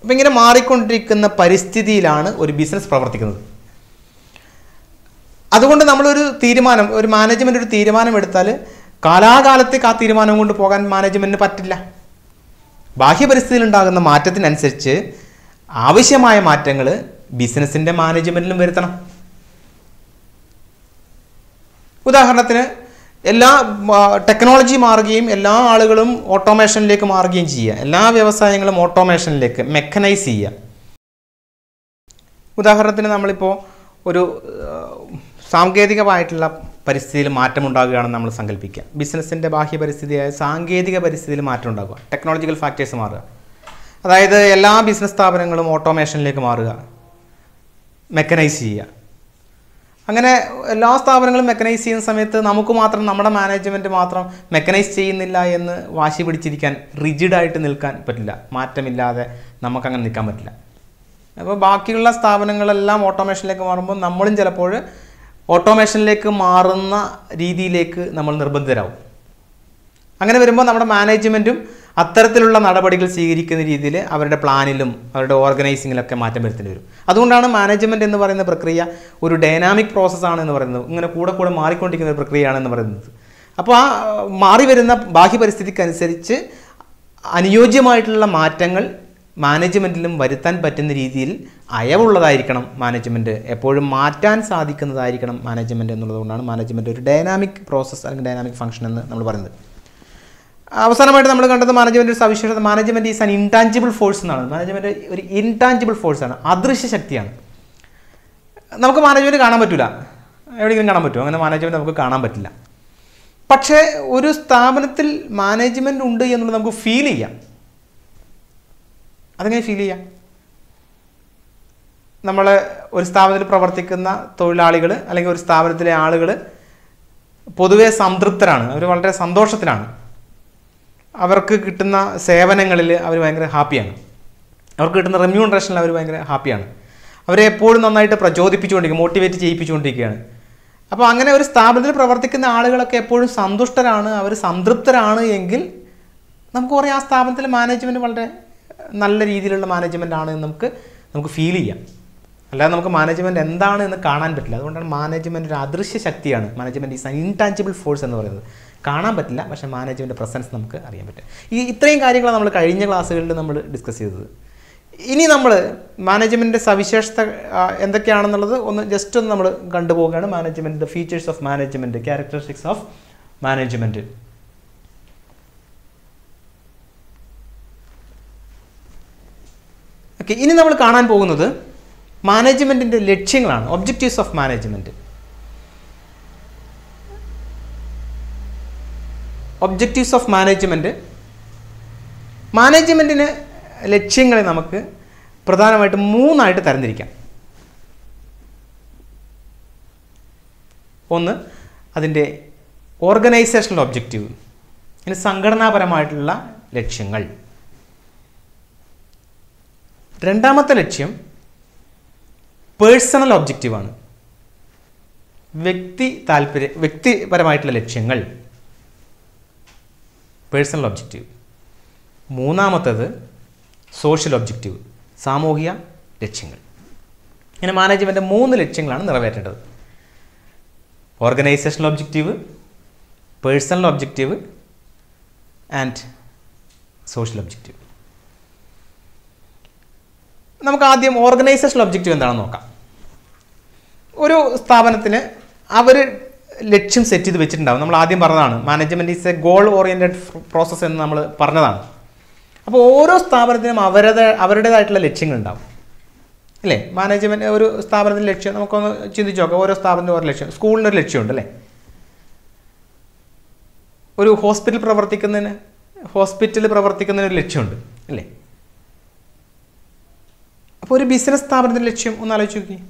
Speaker 1: അപ്പം ഇങ്ങനെ മാറിക്കൊണ്ടിരിക്കുന്ന പരിസ്ഥിതിയിലാണ് ഒരു ബിസിനസ് പ്രവർത്തിക്കുന്നത്. അതുകൊണ്ട് നമ്മളൊരു തീരുമാനം ഒരു മാനേജ്മെന്റ് ഒരു തീരുമാനം എടുത്താൽ കാലാകാലത്തേക്ക് ആ തീരുമാനം കൊണ്ട് പോകാൻ മാനേജ്മെന്റിന് പറ്റില്ല. ബാഹ്യ പരിസ്ഥിതിയിൽ ഉണ്ടാകുന്ന മാറ്റത്തിനനുസരിച്ച് ആവശ്യമായ മാറ്റങ്ങൾ ബിസിനസ്സിന്റെ മാനേജ്മെന്റിലും വരുത്തണം. ഉദാഹരണത്തിന് എല്ലാ ടെക്നോളജി മാറുകയും എല്ലാ ആളുകളും ഓട്ടോമേഷനിലേക്ക് മാറുകയും ചെയ്യുക. എല്ലാ വ്യവസായങ്ങളും ഓട്ടോമേഷനിലേക്ക് മെക്കനൈസ് ചെയ്യുക. ഉദാഹരണത്തിന് നമ്മളിപ്പോൾ ഒരു സാങ്കേതികമായിട്ടുള്ള പരിസ്ഥിതിയിൽ മാറ്റമുണ്ടാകുകയാണെന്ന് നമ്മൾ സങ്കല്പിക്കുക. ബിസിനസ്സിന്റെ ബാഹ്യ പരിസ്ഥിതിയായ സാങ്കേതിക പരിസ്ഥിതിയിൽ മാറ്റം ഉണ്ടാകുക ടെക്നോളജിക്കൽ ഫാക്ടേഴ്സ് മാറുക. അതായത് എല്ലാ ബിസിനസ് സ്ഥാപനങ്ങളും ഓട്ടോമേഷനിലേക്ക് മാറുക. മെക്കനൈസ് ചെയ്യുക. അങ്ങനെ എല്ലാ സ്ഥാപനങ്ങളും മെക്കനൈസ് ചെയ്യുന്ന സമയത്ത് നമുക്ക് മാത്രം നമ്മുടെ മാനേജ്മെന്റ് മാത്രം മെക്കനൈസ് ചെയ്യുന്നില്ല എന്ന് വാശി പിടിച്ചിരിക്കാൻ റിജിഡായിട്ട് നിൽക്കാൻ പറ്റില്ല. മാറ്റമില്ലാതെ നമുക്കങ്ങനെ നിൽക്കാൻ പറ്റില്ല. അപ്പോൾ ബാക്കിയുള്ള സ്ഥാപനങ്ങളെല്ലാം ഓട്ടോമേഷനിലേക്ക് മാറുമ്പോൾ നമ്മളും ചിലപ്പോൾ ഓട്ടോമേഷനിലേക്ക് മാറുന്ന രീതിയിലേക്ക് നമ്മൾ നിർബന്ധിതരാകും അങ്ങനെ വരുമ്പോൾ നമ്മുടെ മാനേജ്മെന്റും അത്തരത്തിലുള്ള നടപടികൾ സ്വീകരിക്കുന്ന രീതിയിൽ അവരുടെ പ്ലാനിലും അവരുടെ ഓർഗനൈസിങ്ങിലൊക്കെ മാറ്റം വരുത്തേണ്ടി വരും. അതുകൊണ്ടാണ് മാനേജ്മെന്റ് എന്ന് പറയുന്ന പ്രക്രിയ ഒരു ഡൈനാമിക് പ്രോസസ്സാണ് എന്ന് പറയുന്നത്. ഇങ്ങനെ കൂടെ കൂടെ മാറിക്കൊണ്ടിരിക്കുന്ന ഒരു പ്രക്രിയയാണെന്ന് പറയുന്നത്. അപ്പോൾ ആ മാറി വരുന്ന ബാഹ്യ പരിസ്ഥിതിക്കനുസരിച്ച് അനുയോജ്യമായിട്ടുള്ള മാറ്റങ്ങൾ മാനേജ്മെന്റിലും വരുത്താൻ പറ്റുന്ന രീതിയിൽ അയവുള്ളതായിരിക്കണം മാനേജ്മെന്റ് എപ്പോഴും മാറ്റാൻ സാധിക്കുന്നതായിരിക്കണം മാനേജ്മെന്റ് എന്നുള്ളതുകൊണ്ടാണ് മാനേജ്മെന്റ് ഒരു ഡൈനാമിക് പ്രോസസ്സ് അല്ലെങ്കിൽ ഡൈനാമിക് ഫംഗ്ഷൻ എന്ന് നമ്മൾ പറയുന്നത്. അവസാനമായിട്ട് നമ്മൾ കണ്ടത് മാനേജ്മെന്റ് സവിശേഷത. Management is an intangible force എന്നാണ്. മാനേജ്മെന്റ് ഒരു ഇൻടാഞ്ചിബിൾ ഫോഴ്സാണ് അദൃശ്യ ശക്തിയാണ്. നമുക്ക് മാനേജ്മെന്റ് കാണാൻ പറ്റില്ല എവിടെയെങ്കിലും കാണാൻ പറ്റുമോ? അങ്ങനെ മാനേജ്മെന്റ് നമുക്ക് കാണാൻ പറ്റില്ല. പക്ഷേ ഒരു സ്ഥാപനത്തിൽ മാനേജ്മെന്റ് ഉണ്ട് എന്നുള്ളത് നമുക്ക് ഫീൽ ചെയ്യാം. അതെങ്ങനെ ഫീൽ ചെയ്യാം? നമ്മൾ ഒരു സ്ഥാപനത്തിൽ പ്രവർത്തിക്കുന്ന തൊഴിലാളികൾ അല്ലെങ്കിൽ ഒരു സ്ഥാപനത്തിലെ ആളുകൾ പൊതുവേ സംതൃപ്തരാണ്. അവർ വളരെ സന്തോഷത്തിലാണ്. അവർക്ക് കിട്ടുന്ന സേവനങ്ങളിൽ അവർ ഭയങ്കര ഹാപ്പിയാണ്. അവർക്ക് കിട്ടുന്ന റെമ്യൂണറേഷനിൽ അവർ ഭയങ്കര ഹാപ്പിയാണ്. അവരെ എപ്പോഴും നന്നായിട്ട് പ്രചോദിപ്പിച്ചുകൊണ്ടിരിക്കും മോട്ടിവേറ്റ് ചെയ്യിപ്പിച്ചുകൊണ്ടിരിക്കുകയാണ്. അപ്പോൾ അങ്ങനെ ഒരു സ്ഥാപനത്തിൽ പ്രവർത്തിക്കുന്ന ആളുകളൊക്കെ എപ്പോഴും സന്തുഷ്ടരാണ് അവർ സംതൃപ്തരാണ് എങ്കിൽ നമുക്ക് പറയാം ആ സ്ഥാപനത്തിലെ മാനേജ്മെന്റ് വളരെ നല്ല രീതിയിലുള്ള മാനേജ്മെന്റ് ആണ് എന്ന് നമുക്ക് നമുക്ക് ഫീൽ ചെയ്യാം. അല്ലാതെ നമുക്ക് മാനേജ്മെന്റ് എന്താണ് എന്ന് കാണാൻ പറ്റില്ല. അതുകൊണ്ടാണ് മാനേജ്മെന്റ് ഒരു അദൃശ്യ ശക്തിയാണ്. മാനേജ്മെന്റ് ഈസ് ഇൻടാഞ്ചിബിൾ ഫോഴ്സ് എന്ന് പറയുന്നത്. കാണാൻ പറ്റില്ല പക്ഷേ മാനേജ്മെന്റ് പ്രസൻസ് നമുക്ക് അറിയാൻ പറ്റും. ഈ ഇത്രയും കാര്യങ്ങളാണ് നമ്മൾ കഴിഞ്ഞ ക്ലാസ്സുകളിൽ നമ്മൾ ഡിസ്കസ് ചെയ്തത്. ഇനി നമ്മൾ മാനേജ്മെന്റിന്റെ സവിശേഷത എന്തൊക്കെയാണെന്നുള്ളത് ഒന്ന് ജസ്റ്റ് ഒന്ന് നമ്മൾ കണ്ടുപോവുകയാണ്. Management features of management characteristics of management okay ഇനി നമ്മൾ കാണാൻ പോകുന്നത് മാനേജ്മെന്റിന്റെ ലക്ഷ്യങ്ങളാണ് objectives of management objectives of management മാനേജ്മെന്റിന് ലക്ഷ്യങ്ങളെ നമുക്ക് പ്രധാനമായിട്ടും മൂന്നായിട്ട് തരംതിരിക്കാം. ഒന്ന് അതിന്റെ ഓർഗനൈസേഷണൽ ഒബ്ജക്റ്റീവ് ഇനി സംഘടനാപരമായിട്ടുള്ള ലക്ഷ്യങ്ങൾ. രണ്ടാമത്തെ ലക്ഷ്യം പേഴ്സണൽ ഒബ്ജക്റ്റീവാണ് വ്യക്തി താല്പര്യ വ്യക്തിപരമായിട്ടുള്ള ലക്ഷ്യങ്ങൾ. പേഴ്സണൽ ഒബ്ജക്റ്റീവ് മൂന്നാമത്തേത് സോഷ്യൽ ഒബ്ജക്റ്റീവ് സാമൂഹിക ലക്ഷ്യങ്ങൾ. ഇങ്ങനെ മാനേജ്മെന്റ് മൂന്ന് ലക്ഷ്യങ്ങളാണ് നിറവേറ്റേണ്ടത്. Organisational objective personal objective and social objective നമുക്ക് ആദ്യം ഓർഗനൈസേഷണൽ ഒബ്ജക്റ്റീവ് എന്താണെന്ന് നോക്കാം. ഒരു സ്ഥാപനത്തിന് അവർ ലക്ഷ്യം സെറ്റ് ചെയ്ത് വെച്ചിട്ടുണ്ടാവും. നമ്മൾ ആദ്യം പറഞ്ഞതാണ് management is a goal oriented process എന്ന് നമ്മൾ പറഞ്ഞതാണ്. അപ്പോൾ ഓരോ സ്ഥാപനത്തിനും അവരുടെ അവരുടേതായിട്ടുള്ള ലക്ഷ്യങ്ങളുണ്ടാവും അല്ലേ? മാനേജ്മെന്റ് ഒരു സ്ഥാപനത്തിന്റെ ലക്ഷ്യം നമുക്കൊന്ന് ചിന്തിച്ച് നോക്കാം. ഓരോ സ്ഥാപനത്തിനും ഓരോ ലക്ഷ്യം. സ്കൂളിന് ഒരു ലക്ഷ്യമുണ്ട് അല്ലേ? ഒരു ഹോസ്പിറ്റൽ പ്രവർത്തിക്കുന്നതിന് ഹോസ്പിറ്റൽ പ്രവർത്തിക്കുന്നതിന് ഒരു ലക്ഷ്യമുണ്ട് അല്ലേ? അപ്പോൾ ഒരു ബിസിനസ് സ്ഥാപനത്തിന്റെ ലക്ഷ്യം ഒന്ന് ആലോചിച്ച് നോക്കി.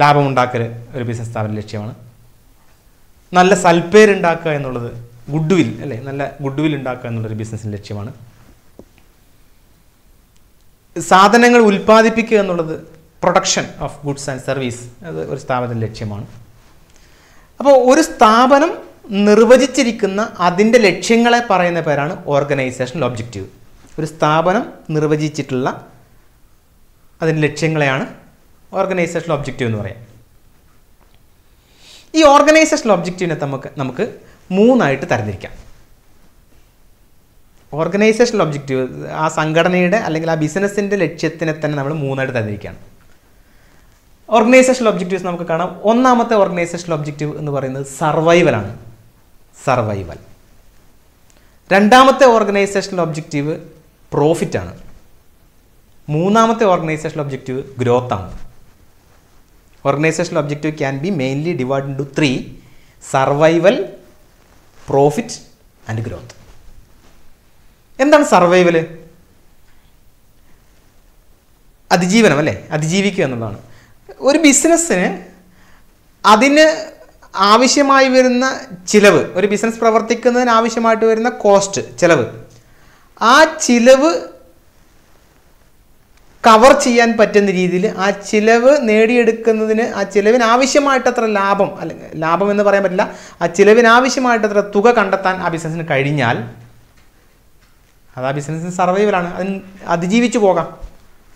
Speaker 1: ലാഭമുണ്ടാക്കൽ ഒരു ബിസിനസ് സ്ഥാപന ലക്ഷ്യമാണ്. നല്ല സൽപ്പേരുണ്ടാക്കുക എന്നുള്ളത് ഗുഡ് വിൽ അല്ലേ? നല്ല ഗുഡ് വിൽ ഉണ്ടാക്കുക എന്നുള്ളൊരു ബിസിനസ്സിന്റെ ലക്ഷ്യമാണ്. സാധനങ്ങൾ ഉൽപ്പാദിപ്പിക്കുക എന്നുള്ളത് production of goods and service അത് ഒരു സ്ഥാപനത്തിന്റെ ലക്ഷ്യമാണ്. അപ്പോൾ ഒരു സ്ഥാപനം നിർവചിച്ചിരിക്കുന്ന അതിന്റെ ലക്ഷ്യങ്ങളെ പറയുന്ന പേരാണ് ഓർഗനൈസേഷണൽ ഒബ്ജക്റ്റീവ് ഒരു സ്ഥാപനം നിർവചിച്ചിട്ടുള്ള അതിന്റെ ലക്ഷ്യങ്ങളെയാണ് ഓർഗനൈസേഷണൽ ഒബ്ജക്റ്റീവ് എന്ന് പറയാം. ഈ ഓർഗനൈസേഷണൽ ഒബ്ജക്റ്റീവിനെ നമുക്ക് നമുക്ക് മൂന്നായിട്ട് തരംതിരിക്കാം. ഓർഗനൈസേഷണൽ ഒബ്ജക്റ്റീവ് ആ സംഘടനയുടെ അല്ലെങ്കിൽ ആ ബിസിനസ്സിന്റെ ലക്ഷ്യത്തിനെ തന്നെ നമ്മൾ മൂന്നായിട്ട് തരംതിരിക്കുകയാണ്. ഓർഗനൈസേഷണൽ ഒബ്ജക്റ്റീവ്സ് നമുക്ക് കാണാം. ഒന്നാമത്തെ ഓർഗനൈസേഷണൽ ഒബ്ജക്റ്റീവ് എന്ന് പറയുന്നത് സർവൈവലാണ് സർവൈവൽ രണ്ടാമത്തെ ഓർഗനൈസേഷണൽ ഒബ്ജക്റ്റീവ് പ്രോഫിറ്റാണ് മൂന്നാമത്തെ ഓർഗനൈസേഷണൽ ഒബ്ജക്റ്റീവ് ഗ്രോത്ത് ആണ് organisational objective can be mainly divide into three survival profit and growth എന്താണ് സർവൈവൽ അതിജീവനം അല്ലേ? അതിജീവിക്കുക എന്നുള്ളതാണ്. ഒരു ബിസിനസ്സിന് അതിന് ആവശ്യമായി വരുന്ന ചിലവ് ഒരു ബിസിനസ് പ്രവർത്തിക്കുന്നതിന് ആവശ്യമായിട്ട് വരുന്ന കോസ്റ്റ് ചിലവ്. ആ ചിലവ് കവർ ചെയ്യാൻ പറ്റുന്ന രീതിയിൽ ആ ചിലവ് നേടിയെടുക്കുന്നതിന് ആ ചിലവിന് ആവശ്യമായിട്ടത്ര ലാഭം അല്ലെങ്കിൽ ലാഭം എന്ന് പറയാൻ പറ്റില്ല. ആ ചിലവിന് ആവശ്യമായിട്ടത്ര തുക കണ്ടെത്താൻ ആ ബിസിനസ്സിന് കഴിഞ്ഞാൽ അത് ആ ബിസിനസ്സിന് സർവൈവലാണ് അതിന് അതിജീവിച്ചു പോകാം.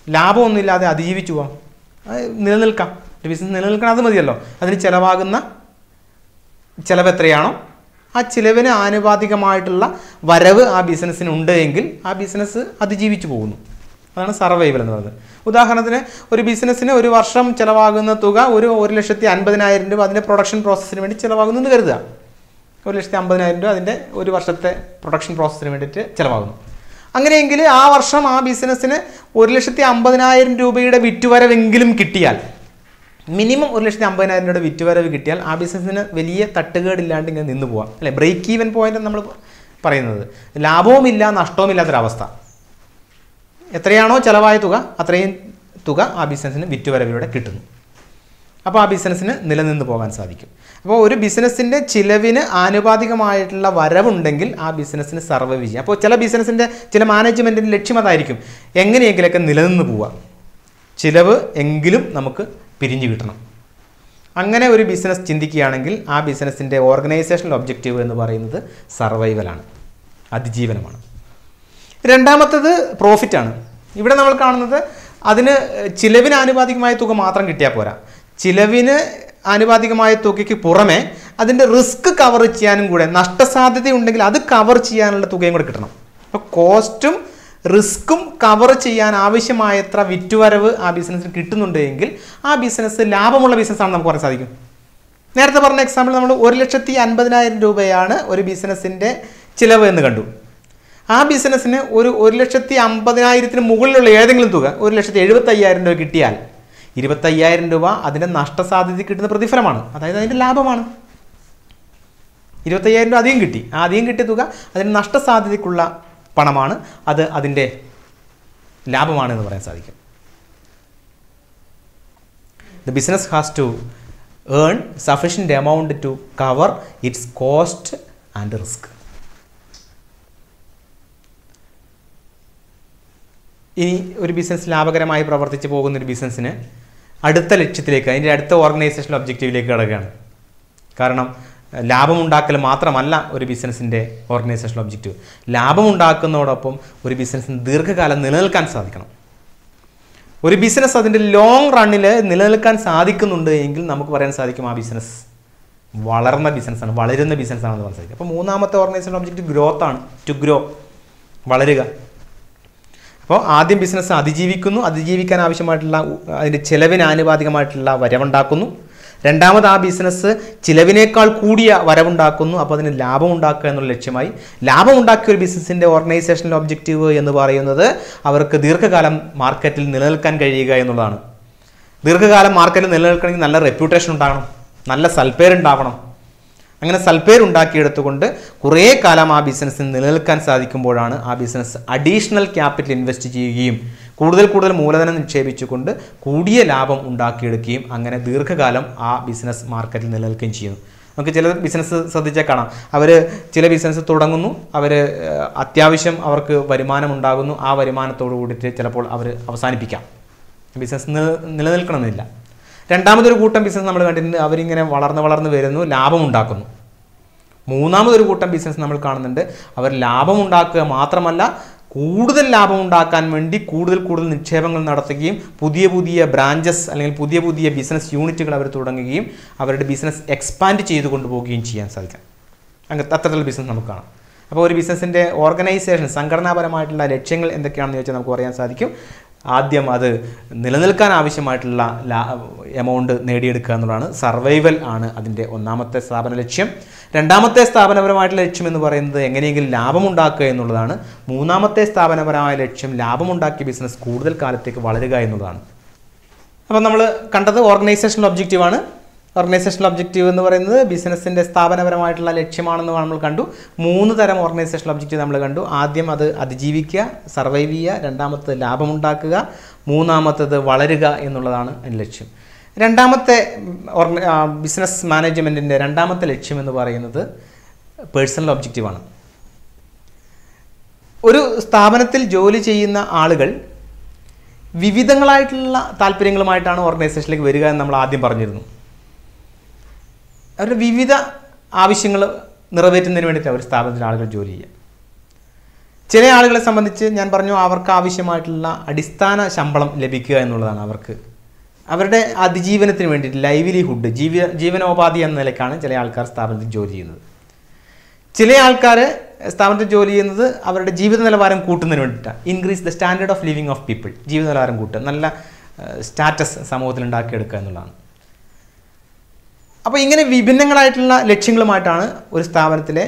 Speaker 1: ലാഭമൊന്നുമില്ലാതെ അതിജീവിച്ചു പോകാം. നിലനിൽക്കാം. ഒരു ബിസിനസ് നിലനിൽക്കണം അത് മതിയല്ലോ. അതിന് ചിലവാകുന്ന ചിലവ് എത്രയാണോ ആ ചിലവിന് ആനുപാതികമായിട്ടുള്ള വരവ് ആ ബിസിനസ്സിന് ഉണ്ട് എങ്കിൽ ആ ബിസിനസ് അതിജീവിച്ചു പോകുന്നു. അതാണ് സർവൈവൽ എന്ന് പറയുന്നത്. ഉദാഹരണത്തിന് ഒരു ബിസിനസ്സിന് ഒരു വർഷം ചിലവാകുന്ന തുക ഒരു ഒരു ലക്ഷത്തി അൻപതിനായിരം രൂപ അതിന്റെ പ്രൊഡക്ഷൻ പ്രോസസ്സിന് വേണ്ടി ചിലവാകുന്നു എന്ന് കരുതുക. ഒരു ലക്ഷത്തി അമ്പതിനായിരം രൂപ അതിന്റെ ഒരു വർഷത്തെ പ്രൊഡക്ഷൻ പ്രോസസ്സിന് വേണ്ടിയിട്ട് ചിലവാകുന്നു. അങ്ങനെയെങ്കിൽ ആ വർഷം ആ ബിസിനസ്സിന് ഒരു ലക്ഷത്തി അമ്പതിനായിരം രൂപയുടെ വിറ്റുവരവെങ്കിലും കിട്ടിയാൽ മിനിമം ഒരു ലക്ഷത്തി അമ്പതിനായിരം രൂപയുടെ വിറ്റുവരവ് കിട്ടിയാൽ ആ ബിസിനസ്സിന് വലിയ തട്ടുകേടില്ലാണ്ട് ഇങ്ങനെ നിന്ന് പോവാം. അല്ലെ? ബ്രേക്ക് ഈവൻ പോയിന്റ് നമ്മൾ പറയുന്നത്. ലാഭവുമില്ല നഷ്ടവുമില്ലാത്തൊരവസ്ഥ. എത്രയാണോ ചിലവായ തുക അത്രയും തുക ആ ബിസിനസ്സിന് വിറ്റുവരവിലൂടെ കിട്ടുന്നു. അപ്പോൾ ആ ബിസിനസ്സിന് നിലനിന്ന് പോകാൻ സാധിക്കും. അപ്പോൾ ഒരു ബിസിനസ്സിന്റെ ചിലവിന് ആനുപാതികമായിട്ടുള്ള വരവുണ്ടെങ്കിൽ ആ ബിസിനസ്സിന് സർവൈവ് ചെയ്യാം അപ്പോൾ ചില ബിസിനസ്സിന്റെ ചില മാനേജ്മെന്റിന്റെ ലക്ഷ്യം അതായിരിക്കും എങ്ങനെയെങ്കിലൊക്കെ നിലനിന്ന് പോവാം ചിലവ് എങ്കിലും നമുക്ക് പിരിഞ്ഞു കിട്ടണം. അങ്ങനെ ഒരു ബിസിനസ് ചിന്തിക്കുകയാണെങ്കിൽ ആ ബിസിനസ്സിന്റെ ഓർഗനൈസേഷണൽ ഒബ്ജക്റ്റീവ് എന്ന് പറയുന്നത് സർവൈവലാണ്. അതിജീവനമാണ്. രണ്ടാമത്തത് പ്രോഫിറ്റാണ് ഇവിടെ നമ്മൾ കാണുന്നത് അതിന് ചിലവിന് ആനുപാതികമായ തുക മാത്രം കിട്ടിയാൽ പോരാ. ചിലവിന് ആനുപാതികമായ തുകയ്ക്ക് പുറമെ അതിന്റെ റിസ്ക് കവർ ചെയ്യാനും കൂടെ നഷ്ടസാധ്യത ഉണ്ടെങ്കിൽ അത് കവർ ചെയ്യാനുള്ള തുകയും കൂടെ കിട്ടണം. അപ്പോൾ കോസ്റ്റും റിസ്ക്കും കവർ ചെയ്യാൻ ആവശ്യമായത്ര വിറ്റുവരവ് ആ ബിസിനസ്സിന് കിട്ടുന്നുണ്ട് എങ്കിൽ ആ ബിസിനസ് ലാഭമുള്ള ബിസിനസ്സാണെന്ന് നമുക്ക് പറയാൻ സാധിക്കും. നേരത്തെ പറഞ്ഞ എക്സാമ്പിൾ നമ്മൾ ഒരു ലക്ഷത്തി അൻപതിനായിരം രൂപയാണ് ഒരു ബിസിനസ്സിന്റെ ചിലവ് എന്ന് കണ്ടു. ആ ബിസിനസ്സിന് ഒരു ഒരു ലക്ഷത്തി അമ്പതിനായിരത്തിന് മുകളിലുള്ള ഏതെങ്കിലും തുക ഒരു ലക്ഷത്തി എഴുപത്തയ്യായിരം രൂപ കിട്ടിയാൽ ഇരുപത്തയ്യായിരം രൂപ അതിന്റെ നഷ്ടസാധ്യത കിട്ടുന്ന പ്രതിഫലമാണ്. അതായത് അതിന്റെ ലാഭമാണ്. ഇരുപത്തയ്യായിരം രൂപ അധികം കിട്ടി. ആ അധികം കിട്ടിയ തുക അതിന് നഷ്ടസാധ്യതയ്ക്കുള്ള പണമാണ്. അത് അതിന്റെ ലാഭമാണ് എന്ന് പറയാൻ സാധിക്കും. The business has to earn sufficient amount to cover its cost and risk. ഇനി ഒരു ബിസിനസ് ലാഭകരമായി പ്രവർത്തിച്ച് പോകുന്ന ഒരു ബിസിനസ്സിന് അടുത്ത ലക്ഷ്യത്തിലേക്ക് അതിന്റെ അടുത്ത ഓർഗനൈസേഷൻ ഒബ്ജക്റ്റീവിലേക്ക് കിടക്കുകയാണ്. കാരണം ലാഭമുണ്ടാക്കൽ മാത്രമല്ല ഒരു ബിസിനസ്സിന്റെ ഓർഗനൈസേഷൻ ഒബ്ജക്റ്റീവ് ലാഭമുണ്ടാക്കുന്നതോടൊപ്പം ഒരു ബിസിനസ്സിന് ദീർഘകാലം നിലനിൽക്കാൻ സാധിക്കണം. ഒരു ബിസിനസ് അതിന്റെ ലോങ് റണ്ണിൽ നിലനിൽക്കാൻ സാധിക്കുന്നുണ്ട് എങ്കിൽ നമുക്ക് പറയാൻ സാധിക്കും ആ ബിസിനസ് വളർന്ന ബിസിനസ്സാണ് വളരുന്ന ബിസിനസ്സാണെന്ന് പറയാൻ സാധിക്കും. അപ്പോൾ മൂന്നാമത്തെ ഓർഗനൈസേഷൻ ഒബ്ജക്റ്റ് ഗ്രോത്താണ് ടു ഗ്രോ വളരുക. അപ്പോൾ ആദ്യം ബിസിനസ് അതിജീവിക്കുന്നു. അതിജീവിക്കാൻ ആവശ്യമായിട്ടുള്ള അതിന്റെ ചിലവിന് ആനുപാതികമായിട്ടുള്ള വരവുണ്ടാക്കുന്നു. രണ്ടാമത് ആ ബിസിനസ് ചിലവിനേക്കാൾ കൂടിയ വരവുണ്ടാക്കുന്നു. അപ്പോൾ അതിന് ലാഭം ഉണ്ടാക്കുക എന്നുള്ള ലക്ഷ്യമായി. ലാഭം ഉണ്ടാക്കിയ ഒരു ബിസിനസ്സിന്റെ ഓർഗനൈസേഷണൽ ഒബ്ജക്റ്റീവ് എന്ന് പറയുന്നത് അവർക്ക് ദീർഘകാലം മാർക്കറ്റിൽ നിലനിൽക്കാൻ കഴിയുക എന്നുള്ളതാണ്. ദീർഘകാലം മാർക്കറ്റിൽ നിലനിൽക്കണമെങ്കിൽ നല്ല റെപ്യൂട്ടേഷൻ ഉണ്ടാകണം. നല്ല സൽപ്പേരുണ്ടാവണം അങ്ങനെ സൽപ്പേർ ഉണ്ടാക്കിയെടുത്തുകൊണ്ട് കുറേ കാലം ആ ബിസിനസ്സിന് നിലനിൽക്കാൻ സാധിക്കുമ്പോഴാണ് ആ ബിസിനസ് അഡീഷണൽ ക്യാപിറ്റൽ ഇൻവെസ്റ്റ് ചെയ്യുകയും കൂടുതൽ കൂടുതൽ മൂലധനം നിക്ഷേപിച്ചുകൊണ്ട് കൂടിയ ലാഭം ഉണ്ടാക്കിയെടുക്കുകയും അങ്ങനെ ദീർഘകാലം ആ ബിസിനസ് മാർക്കറ്റിൽ നിലനിൽക്കുകയും ചെയ്യുന്നു. നമുക്ക് ചില ബിസിനസ് ശ്രദ്ധിച്ചാൽ കാണാം. അവർ ചില ബിസിനസ് തുടങ്ങുന്നു. അവർ അത്യാവശ്യം അവർക്ക് വരുമാനം ഉണ്ടാകുന്നു. ആ വരുമാനത്തോടു കൂടിയിട്ട് ചിലപ്പോൾ അവർ അവസാനിപ്പിക്കാം. ബിസിനസ് നിലനിൽക്കണമെന്നില്ല. രണ്ടാമതൊരു കൂട്ടം ബിസിനസ് നമ്മൾ കണ്ടിട്ടുണ്ട്. അവരിങ്ങനെ വളർന്ന് വളർന്ന് വരുന്നു ലാഭം ഉണ്ടാക്കുന്നു. മൂന്നാമതൊരു കൂട്ടം ബിസിനസ് നമ്മൾ കാണുന്നുണ്ട്. അവർ ലാഭം ഉണ്ടാക്കുക മാത്രമല്ല കൂടുതൽ ലാഭം ഉണ്ടാക്കാൻ വേണ്ടി കൂടുതൽ കൂടുതൽ നിക്ഷേപങ്ങൾ നടത്തുകയും പുതിയ പുതിയ ബ്രാഞ്ചസ് അല്ലെങ്കിൽ പുതിയ പുതിയ ബിസിനസ് യൂണിറ്റുകൾ അവർ തുടങ്ങുകയും അവരുടെ ബിസിനസ് എക്സ്പാൻഡ് ചെയ്ത് കൊണ്ടുപോവുകയും ചെയ്യാൻ സാധിക്കും. അങ്ങനത്തെ അത്തരത്തിലുള്ള ബിസിനസ് നമുക്ക് കാണാം. അപ്പോൾ ഒരു ബിസിനസ്സിന്റെ ഓർഗനൈസേഷൻ സംഘടനാപരമായിട്ടുള്ള ലക്ഷ്യങ്ങൾ എന്തൊക്കെയാണെന്ന് ചോദിച്ചാൽ നമുക്ക് പറയാൻ സാധിക്കും. ആദ്യം അത് നിലനിൽക്കാൻ ആവശ്യമായിട്ടുള്ള എമൗണ്ട് നേടിയെടുക്കുക എന്നുള്ളതാണ്. സർവൈവൽ ആണ് അതിന്റെ ഒന്നാമത്തെ സ്ഥാപന ലക്ഷ്യം. രണ്ടാമത്തെ സ്ഥാപനപരമായിട്ടുള്ള ലക്ഷ്യം എന്ന് പറയുന്നത് എങ്ങനെയെങ്കിലും ലാഭമുണ്ടാക്കുക എന്നുള്ളതാണ്. മൂന്നാമത്തെ സ്ഥാപനപരമായ ലക്ഷ്യം ലാഭമുണ്ടാക്കിയ ബിസിനസ് കൂടുതൽ കാലത്തേക്ക് വളരുക എന്നുള്ളതാണ് അപ്പം നമ്മൾ കണ്ടത് ഓർഗനൈസേഷണൽ ഒബ്ജക്റ്റീവാണ് ഓർഗനൈസേഷണൽ ഒബ്ജക്റ്റീവ് എന്ന് പറയുന്നത് ബിസിനസ്സിന്റെ സ്ഥാപനപരമായിട്ടുള്ള ലക്ഷ്യമാണെന്ന് നമ്മൾ കണ്ടു. മൂന്ന് തരം ഓർഗനൈസേഷണൽ ഒബ്ജക്റ്റീവ് നമ്മൾ കണ്ടു. ആദ്യം അത് അതിജീവിക്കുക സർവൈവ് ചെയ്യുക രണ്ടാമത്തത് ലാഭമുണ്ടാക്കുക മൂന്നാമത്തത് വളരുക എന്നുള്ളതാണ് ലക്ഷ്യം. രണ്ടാമത്തെ ബിസിനസ് മാനേജ്മെന്റിന്റെ രണ്ടാമത്തെ ലക്ഷ്യം എന്ന് പറയുന്നത് പേഴ്സണൽ ഒബ്ജക്റ്റീവാണ് ഒരു സ്ഥാപനത്തിൽ ജോലി ചെയ്യുന്ന ആളുകൾ വിവിധങ്ങളായിട്ടുള്ള താല്പര്യങ്ങളുമായിട്ടാണ് ഓർഗനൈസേഷനിലേക്ക് വരിക എന്ന് നമ്മൾ ആദ്യം പറഞ്ഞിരുന്നു. അവരുടെ വിവിധ ആവശ്യങ്ങൾ നിറവേറ്റുന്നതിന് വേണ്ടിയിട്ട് അവർ സ്ഥാപനത്തിൽ ആളുകൾ ജോലി ചെയ്യുക. ചില ആളുകളെ സംബന്ധിച്ച് ഞാൻ പറഞ്ഞു അവർക്ക് ആവശ്യമായിട്ടുള്ള അടിസ്ഥാന ശമ്പളം ലഭിക്കുക എന്നുള്ളതാണ് അവർക്ക്. അവരുടെ അതിജീവനത്തിന് വേണ്ടിയിട്ട് ലൈവ്ലിഹുഡ് ജീവ ജീവനോപാധി എന്ന നിലയ്ക്കാണ് ചില ആൾക്കാർ സ്ഥാപനത്തിൽ ജോലി ചെയ്യുന്നത്. ചില ആൾക്കാർ സ്ഥാപനത്തിൽ ജോലി ചെയ്യുന്നത് അവരുടെ ജീവിത നിലവാരം കൂട്ടുന്നതിന് വേണ്ടിയിട്ടാണ്. Increase the standard of living of people ജീവിത നിലവാരം കൂട്ടുക നല്ല സ്റ്റാറ്റസ് സമൂഹത്തിൽ ഉണ്ടാക്കിയെടുക്കുക എന്നുള്ളതാണ്. അപ്പോൾ ഇങ്ങനെ വിഭിന്നങ്ങളായിട്ടുള്ള ലക്ഷ്യങ്ങളുമായിട്ടാണ് ഒരു സ്ഥാപനത്തിലെ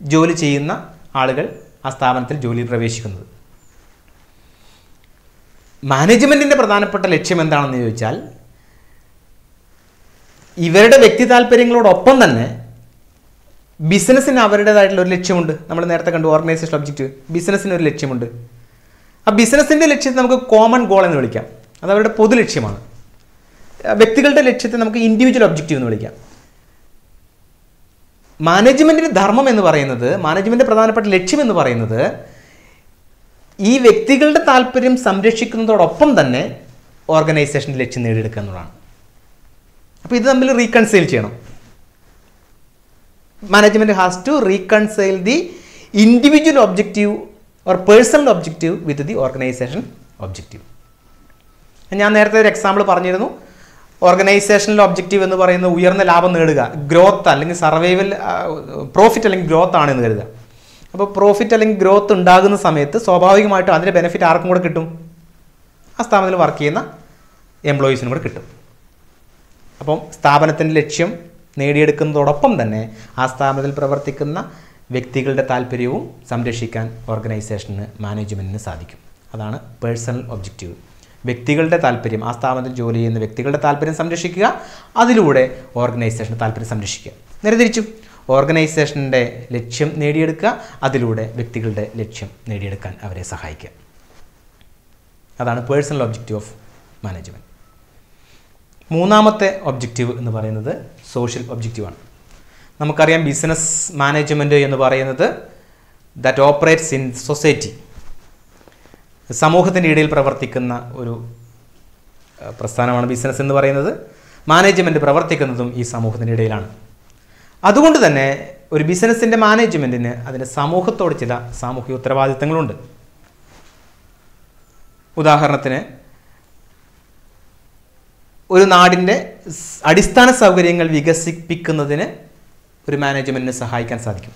Speaker 1: ജോലി ചെയ്യുന്ന ആളുകൾ ആ സ്ഥാപനത്തിൽ ജോലിയിൽ പ്രവേശിക്കുന്നത്. മാനേജ്മെന്റിന്റെ പ്രധാനപ്പെട്ട ലക്ഷ്യം എന്താണെന്ന് ചോദിച്ചാൽ ഇവരുടെ വ്യക്തി താല്പര്യങ്ങളോടൊപ്പം തന്നെ ബിസിനസ്സിന് അവരുടേതായിട്ടുള്ള ഒരു ലക്ഷ്യമുണ്ട്. നമ്മൾ നേരത്തെ കണ്ടു ഓർഗനൈസേഷൻ ഒബ്ജക്റ്റ് ബിസിനസ്സിന് ഒരു ലക്ഷ്യമുണ്ട്. ആ ബിസിനസ്സിന്റെ ലക്ഷ്യത്തെ നമുക്ക് കോമൺ ഗോൾ എന്ന് വിളിക്കാം. അത് അവരുടെ പൊതു ലക്ഷ്യമാണ്. വ്യക്തികളുടെ ലക്ഷ്യത്തെ നമുക്ക് ഇൻഡിവിജ്വൽ ഒബ്ജക്റ്റീവ് എന്ന് വിളിക്കാം. മാനേജ്മെന്റിന്റെ ധർമ്മം എന്ന് പറയുന്നത് മാനേജ്മെന്റിന്റെ പ്രധാനപ്പെട്ട ലക്ഷ്യം എന്ന് പറയുന്നത് ഈ വ്യക്തികളുടെ താല്പര്യം സംരക്ഷിക്കുന്നതോടൊപ്പം തന്നെ ഓർഗനൈസേഷന്റെ ലക്ഷ്യം നേടിയെടുക്കുക എന്നുള്ളതാണ്. അപ്പോൾ ഇത് തമ്മിൽ റീകൺസൈൽ ചെയ്യണം. Management has to reconcile the individual objective or personal objective with the organisation objective ഞാൻ നേരത്തെ ഒരു എക്സാമ്പിൾ പറഞ്ഞിരുന്നു. ഓർഗനൈസേഷണൽ ഒബ്ജക്റ്റീവ് എന്ന് പറയുന്നത് ഉയർന്ന ലാഭം നേടുക. ഗ്രോത്ത് അല്ലെങ്കിൽ സർവൈവൽ പ്രോഫിറ്റ് അല്ലെങ്കിൽ ഗ്രോത്ത് ആണെന്ന് കരുതുക. അപ്പോൾ പ്രോഫിറ്റ് അല്ലെങ്കിൽ ഗ്രോത്ത് ഉണ്ടാകുന്ന സമയത്ത് സ്വാഭാവികമായിട്ടും അതിന്റെ ബെനിഫിറ്റ് ആർക്കും കൂടെ കിട്ടും? ആ സ്ഥാപനത്തിൽ വർക്ക് ചെയ്യുന്ന എംപ്ലോയീസിനും കൂടെ കിട്ടും. അപ്പം സ്ഥാപനത്തിന്റെ ലക്ഷ്യം നേടിയെടുക്കുന്നതോടൊപ്പം തന്നെ ആ സ്ഥാപനത്തിൽ പ്രവർത്തിക്കുന്ന വ്യക്തികളുടെ താല്പര്യവും സംരക്ഷിക്കാൻ ഓർഗനൈസേഷന് മാനേജ്മെന്റിന് സാധിക്കും. അതാണ് പേഴ്സണൽ ഒബ്ജക്റ്റീവ് വ്യക്തികളുടെ താല്പര്യം ആ സ്ഥാപനത്തിൽ ജോലി ചെയ്യുന്ന വ്യക്തികളുടെ താല്പര്യം സംരക്ഷിക്കുക. അതിലൂടെ ഓർഗനൈസേഷന്റെ താല്പര്യം സംരക്ഷിക്കുക. നേരെ ഓർഗനൈസേഷന്റെ ലക്ഷ്യം നേടിയെടുക്കുക. അതിലൂടെ വ്യക്തികളുടെ ലക്ഷ്യം നേടിയെടുക്കാൻ അവരെ സഹായിക്കുക. അതാണ് പേഴ്സണൽ ഒബ്ജക്റ്റീവ് ഓഫ് മാനേജ്മെന്റ് മൂന്നാമത്തെ ഒബ്ജക്റ്റീവ് എന്ന് പറയുന്നത് സോഷ്യൽ ഒബ്ജക്റ്റീവാണ് നമുക്കറിയാം ബിസിനസ് മാനേജ്മെന്റ് എന്ന് പറയുന്നത് ദാറ്റ് ഓപ്പറേറ്റ്സ് ഇൻ സൊസൈറ്റി സമൂഹത്തിന്റെ ഇടയിൽ പ്രവർത്തിക്കുന്ന ഒരു പ്രസ്ഥാനമാണ് ബിസിനസ് എന്ന് പറയുന്നത്. മാനേജ്മെന്റ് പ്രവർത്തിക്കുന്നതും ഈ സമൂഹത്തിന്റെ ഇടയിലാണ്. അതുകൊണ്ട് തന്നെ ഒരു ബിസിനസ്സിന്റെ മാനേജ്മെന്റിന് അതിന്റെ സമൂഹത്തോട് ചില സാമൂഹിക ഉത്തരവാദിത്തങ്ങളുണ്ട്. ഉദാഹരണത്തിന് ഒരു നാടിന്റെ അടിസ്ഥാന സൗകര്യങ്ങൾ വികസിപ്പിക്കുന്നതിന് ഒരു മാനേജ്മെന്റിന് സഹായിക്കാൻ സാധിക്കും.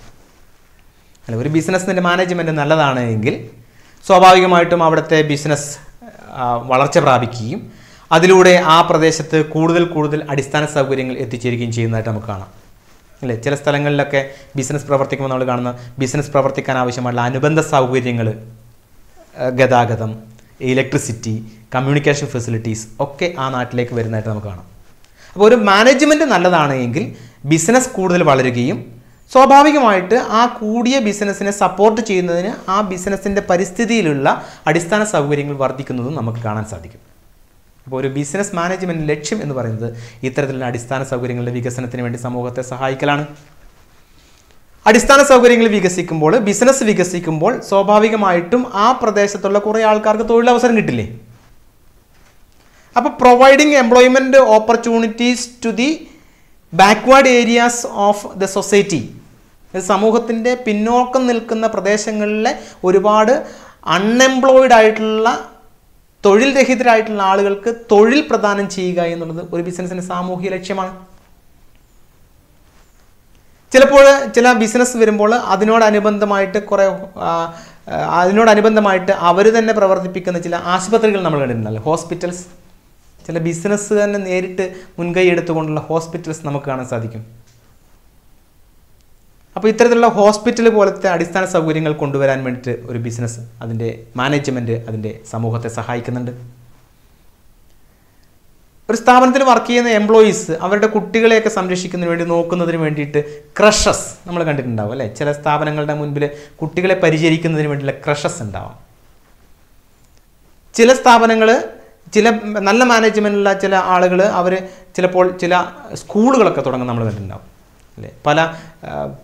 Speaker 1: അല്ല ഒരു ബിസിനസ്സിന്റെ മാനേജ്മെന്റ് നല്ലതാണ് എങ്കിൽ സ്വാഭാവികമായിട്ടും അവിടുത്തെ ബിസിനസ് വളർച്ച പ്രാപിക്കുകയും അതിലൂടെ ആ പ്രദേശത്ത് കൂടുതൽ കൂടുതൽ അടിസ്ഥാന സൗകര്യങ്ങൾ എത്തിച്ചേരുകയും ചെയ്യുന്നതായിട്ട് നമുക്ക് കാണാം. അല്ലേ? ചില സ്ഥലങ്ങളിലൊക്കെ ബിസിനസ് പ്രവർത്തിക്കുമ്പോൾ നമ്മൾ കാണുന്ന ബിസിനസ് പ്രവർത്തിക്കാൻ ആവശ്യമായിട്ടുള്ള അനുബന്ധ സൗകര്യങ്ങൾ ഗതാഗതം ഇലക്ട്രിസിറ്റി കമ്മ്യൂണിക്കേഷൻ ഫെസിലിറ്റീസ് ഒക്കെ ആ നാട്ടിലേക്ക് വരുന്നതായിട്ട് നമുക്ക് കാണാം. അപ്പോൾ ഒരു മാനേജ്മെന്റ് നല്ലതാണെങ്കിൽ ബിസിനസ് കൂടുതൽ വളരുകയും സ്വാഭാവികമായിട്ട് ആ കൂടിയ ബിസിനസ്സിനെ സപ്പോർട്ട് ചെയ്യുന്നതിന് ആ ബിസിനസ്സിന്റെ പരിസ്ഥിതിയിലുള്ള അടിസ്ഥാന സൗകര്യങ്ങൾ വർദ്ധിക്കുന്നതും നമുക്ക് കാണാൻ സാധിക്കും. അപ്പോൾ ഒരു ബിസിനസ് മാനേജ്മെന്റ് ലക്ഷ്യം എന്ന് പറയുന്നത് ഇത്തരത്തിലുള്ള അടിസ്ഥാന സൗകര്യങ്ങളുടെ വികസനത്തിന് വേണ്ടി സമൂഹത്തെ സഹായിക്കലാണ്. അടിസ്ഥാന സൗകര്യങ്ങൾ വികസിക്കുമ്പോൾ ബിസിനസ് വികസിക്കുമ്പോൾ സ്വാഭാവികമായിട്ടും ആ പ്രദേശത്തുള്ള കുറേ ആൾക്കാർക്ക് തൊഴിലവസരം കിട്ടില്ലേ? അപ്പോൾ providing employment opportunities to the backward areas of the society സമൂഹത്തിന്റെ പിന്നോക്കം നിൽക്കുന്ന പ്രദേശങ്ങളിലെ ഒരുപാട് അൺഎംപ്ലോയിഡ് ആയിട്ടുള്ള തൊഴിൽ രഹിതരായിട്ടുള്ള ആളുകൾക്ക് തൊഴിൽ പ്രദാനം ചെയ്യുക എന്നുള്ളത് ഒരു ബിസിനസ്സിന്റെ സാമൂഹിക ലക്ഷ്യമാണ്. ചിലപ്പോൾ ചില ബിസിനസ് വരുമ്പോൾ അതിനോടനുബന്ധമായിട്ട് കുറേ അതിനോടനുബന്ധമായിട്ട് അവർ തന്നെ പ്രവർത്തിപ്പിക്കുന്ന ചില ആശുപത്രികൾ നമ്മൾ കണ്ടിട്ടുണ്ടല്ലോ. ഹോസ്പിറ്റൽസ് ചില ബിസിനസ് തന്നെ നേരിട്ട് മുൻകൈ എടുത്തുകൊണ്ടുള്ള ഹോസ്പിറ്റൽസ് നമുക്ക് കാണാൻ സാധിക്കും. അപ്പോൾ ഇത്തരത്തിലുള്ള ഹോസ്പിറ്റൽ പോലത്തെ അടിസ്ഥാന സൗകര്യങ്ങൾ കൊണ്ടുവരാൻ വേണ്ടിയിട്ട് ഒരു ബിസിനസ് അതിന്റെ മാനേജ്മെന്റ് അതിന്റെ സമൂഹത്തെ സഹായിക്കുന്നുണ്ട്. ഒരു സ്ഥാപനത്തിൽ വർക്ക് ചെയ്യുന്ന എംപ്ലോയീസ് അവരുടെ കുട്ടികളെയൊക്കെ സംരക്ഷിക്കുന്നതിന് വേണ്ടി നോക്കുന്നതിന് വേണ്ടിയിട്ട് ക്രഷസ് നമ്മൾ കണ്ടിട്ടുണ്ടാവും അല്ലേ? ചില സ്ഥാപനങ്ങളുടെ മുൻപിൽ കുട്ടികളെ പരിചരിക്കുന്നതിന് വേണ്ടിയുള്ള ക്രഷസ് ഉണ്ടാവാം. ചില സ്ഥാപനങ്ങൾ ചില നല്ല മാനേജ്മെന്റുള്ള ചില ആളുകൾ അവർ ചിലപ്പോൾ ചില സ്കൂളുകളൊക്കെ തുടങ്ങുന്ന നമ്മൾ കണ്ടിട്ടുണ്ടാവും. അല്ലേ? പല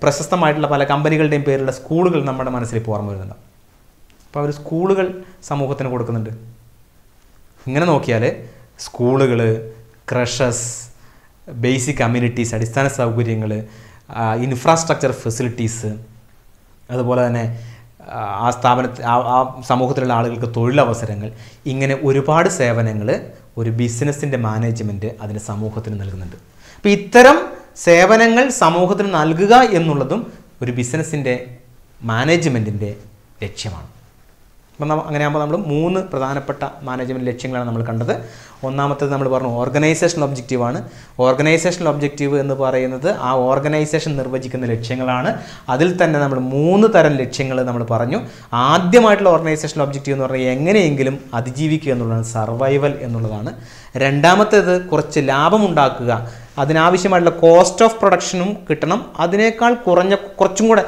Speaker 1: പ്രശസ്തമായിട്ടുള്ള പല കമ്പനികളുടെയും പേരുള്ള സ്കൂളുകൾ നമ്മുടെ മനസ്സിൽ ഇപ്പോൾ ഓർമ്മ വരുന്നുണ്ടാവും. അപ്പോൾ അവർ സ്കൂളുകൾ സമൂഹത്തിന് കൊടുക്കുന്നുണ്ട്. ഇങ്ങനെ നോക്കിയാൽ സ്കൂളുകൾ ക്രഷസ് ബേസിക് കമ്മ്യൂണിറ്റീസ് അടിസ്ഥാന സൗകര്യങ്ങൾ ഇൻഫ്രാസ്ട്രക്ചർ ഫെസിലിറ്റീസ് അതുപോലെ തന്നെ ആ, സ്ഥാപനത്തിൽ ആ സമൂഹത്തിലുള്ള ആളുകൾക്ക് തൊഴിലവസരങ്ങൾ ഇങ്ങനെ ഒരുപാട് സേവനങ്ങൾ ഒരു ബിസിനസ്സിന്റെ മാനേജ്മെന്റ് അതിന് സമൂഹത്തിന് നൽകുന്നുണ്ട്. അപ്പോൾ ഇത്തരം സേവനങ്ങൾ സമൂഹത്തിന് നൽകുക എന്നുള്ളതും ഒരു ബിസിനസ്സിന്റെ മാനേജ്മെന്റിന്റെ ലക്ഷ്യമാണ്. അപ്പം അങ്ങനെ ആകുമ്പോൾ നമ്മൾ മൂന്ന് പ്രധാനപ്പെട്ട മാനേജ്മെന്റ് ലക്ഷ്യങ്ങളാണ് നമ്മൾ കണ്ടത്. ഒന്നാമത്തേത് നമ്മൾ പറഞ്ഞു ഓർഗനൈസേഷണൽ ഒബ്ജക്റ്റീവാണ് ഓർഗനൈസേഷണൽ ഒബ്ജക്റ്റീവ് എന്ന് പറയുന്നത് ആ ഓർഗനൈസേഷൻ നിർവചിക്കുന്ന ലക്ഷ്യങ്ങളാണ്. അതിൽ തന്നെ നമ്മൾ മൂന്ന് തരം ലക്ഷ്യങ്ങൾ നമ്മൾ പറഞ്ഞു. ആദ്യമായിട്ടുള്ള ഓർഗനൈസേഷണൽ ഒബ്ജക്റ്റീവ് എന്ന് പറഞ്ഞാൽ എങ്ങനെയെങ്കിലും അതിജീവിക്കുക എന്നുള്ളതാണ് സർവൈവൽ എന്നുള്ളതാണ്. രണ്ടാമത്തേത് കുറച്ച് ലാഭമുണ്ടാക്കുക അതിനാവശ്യമായിട്ടുള്ള കോസ്റ്റ് ഓഫ് പ്രൊഡക്ഷനും കിട്ടണം. അതിനേക്കാൾ കുറഞ്ഞ കുറച്ചും കൂടെ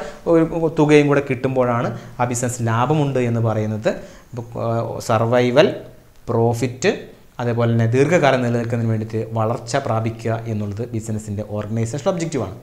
Speaker 1: തുകയും കൂടെ കിട്ടുമ്പോഴാണ് ആ ബിസിനസ് ലാഭമുണ്ട് എന്ന് പറയുന്നത്. സർവൈവൽ പ്രോഫിറ്റ് അതേപോലെ തന്നെ ദീർഘകാലം നിലനിൽക്കുന്നതിന് വേണ്ടിയിട്ട് വളർച്ച പ്രാപിക്കുക എന്നുള്ളത് ബിസിനസ്സിന്റെ ഓർഗനൈസേഷൻ ഒബ്ജക്റ്റീവാണ്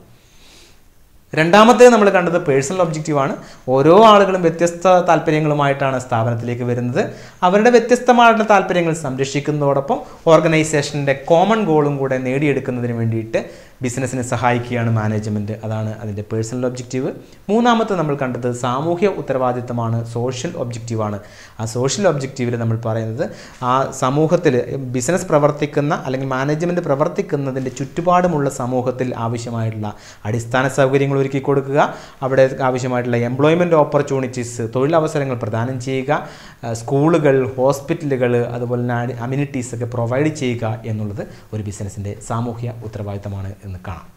Speaker 1: രണ്ടാമത്തേത് നമ്മൾ കണ്ടത് പേഴ്സണൽ ഒബ്ജക്റ്റീവാണ് ഓരോ ആളുകളും വ്യത്യസ്ത താല്പര്യങ്ങളുമായിട്ടാണ് സ്ഥാപനത്തിലേക്ക് വരുന്നത്. അവരുടെ വ്യത്യസ്തമായിട്ടുള്ള താല്പര്യങ്ങൾ സംരക്ഷിക്കുന്നതോടൊപ്പം ഓർഗനൈസേഷന്റെ കോമൺ ഗോളും കൂടെ നേടിയെടുക്കുന്നതിന് വേണ്ടിയിട്ട് ബിസിനസ്സിനെ സഹായിക്കുകയാണ് മാനേജ്മെന്റ് അതാണ് അതിന്റെ പേഴ്സണൽ ഒബ്ജക്റ്റീവ് മൂന്നാമത്തെ നമ്മൾ കണ്ടത് സാമൂഹ്യ ഉത്തരവാദിത്തമാണ് സോഷ്യൽ ഒബ്ജക്റ്റീവാണ് ആ സോഷ്യൽ ഒബ്ജക്റ്റീവിൽ നമ്മൾ പറയുന്നത് ആ സമൂഹത്തിൽ ബിസിനസ് പ്രവർത്തിക്കുന്ന അല്ലെങ്കിൽ മാനേജ്മെന്റ് പ്രവർത്തിക്കുന്നതിന്റെ ചുറ്റുപാടുമുള്ള സമൂഹത്തിൽ ആവശ്യമായിട്ടുള്ള അടിസ്ഥാന സൗകര്യങ്ങൾ ഒരുക്കി കൊടുക്കുക. അവിടെ ആവശ്യമായിട്ടുള്ള എംപ്ലോയ്മെന്റ് ഓപ്പർച്യൂണിറ്റീസ് തൊഴിലവസരങ്ങൾ പ്രദാനം ചെയ്യുക. സ്കൂളുകൾ ഹോസ്പിറ്റലുകൾ അതുപോലെ തന്നെ അമ്യൂണിറ്റീസ് ഒക്കെ പ്രൊവൈഡ് ചെയ്യുക എന്നുള്ളത് ഒരു ബിസിനസ്സിന്റെ സാമൂഹ്യ ഉത്തരവാദിത്തമാണ് എന്ന് കാണാം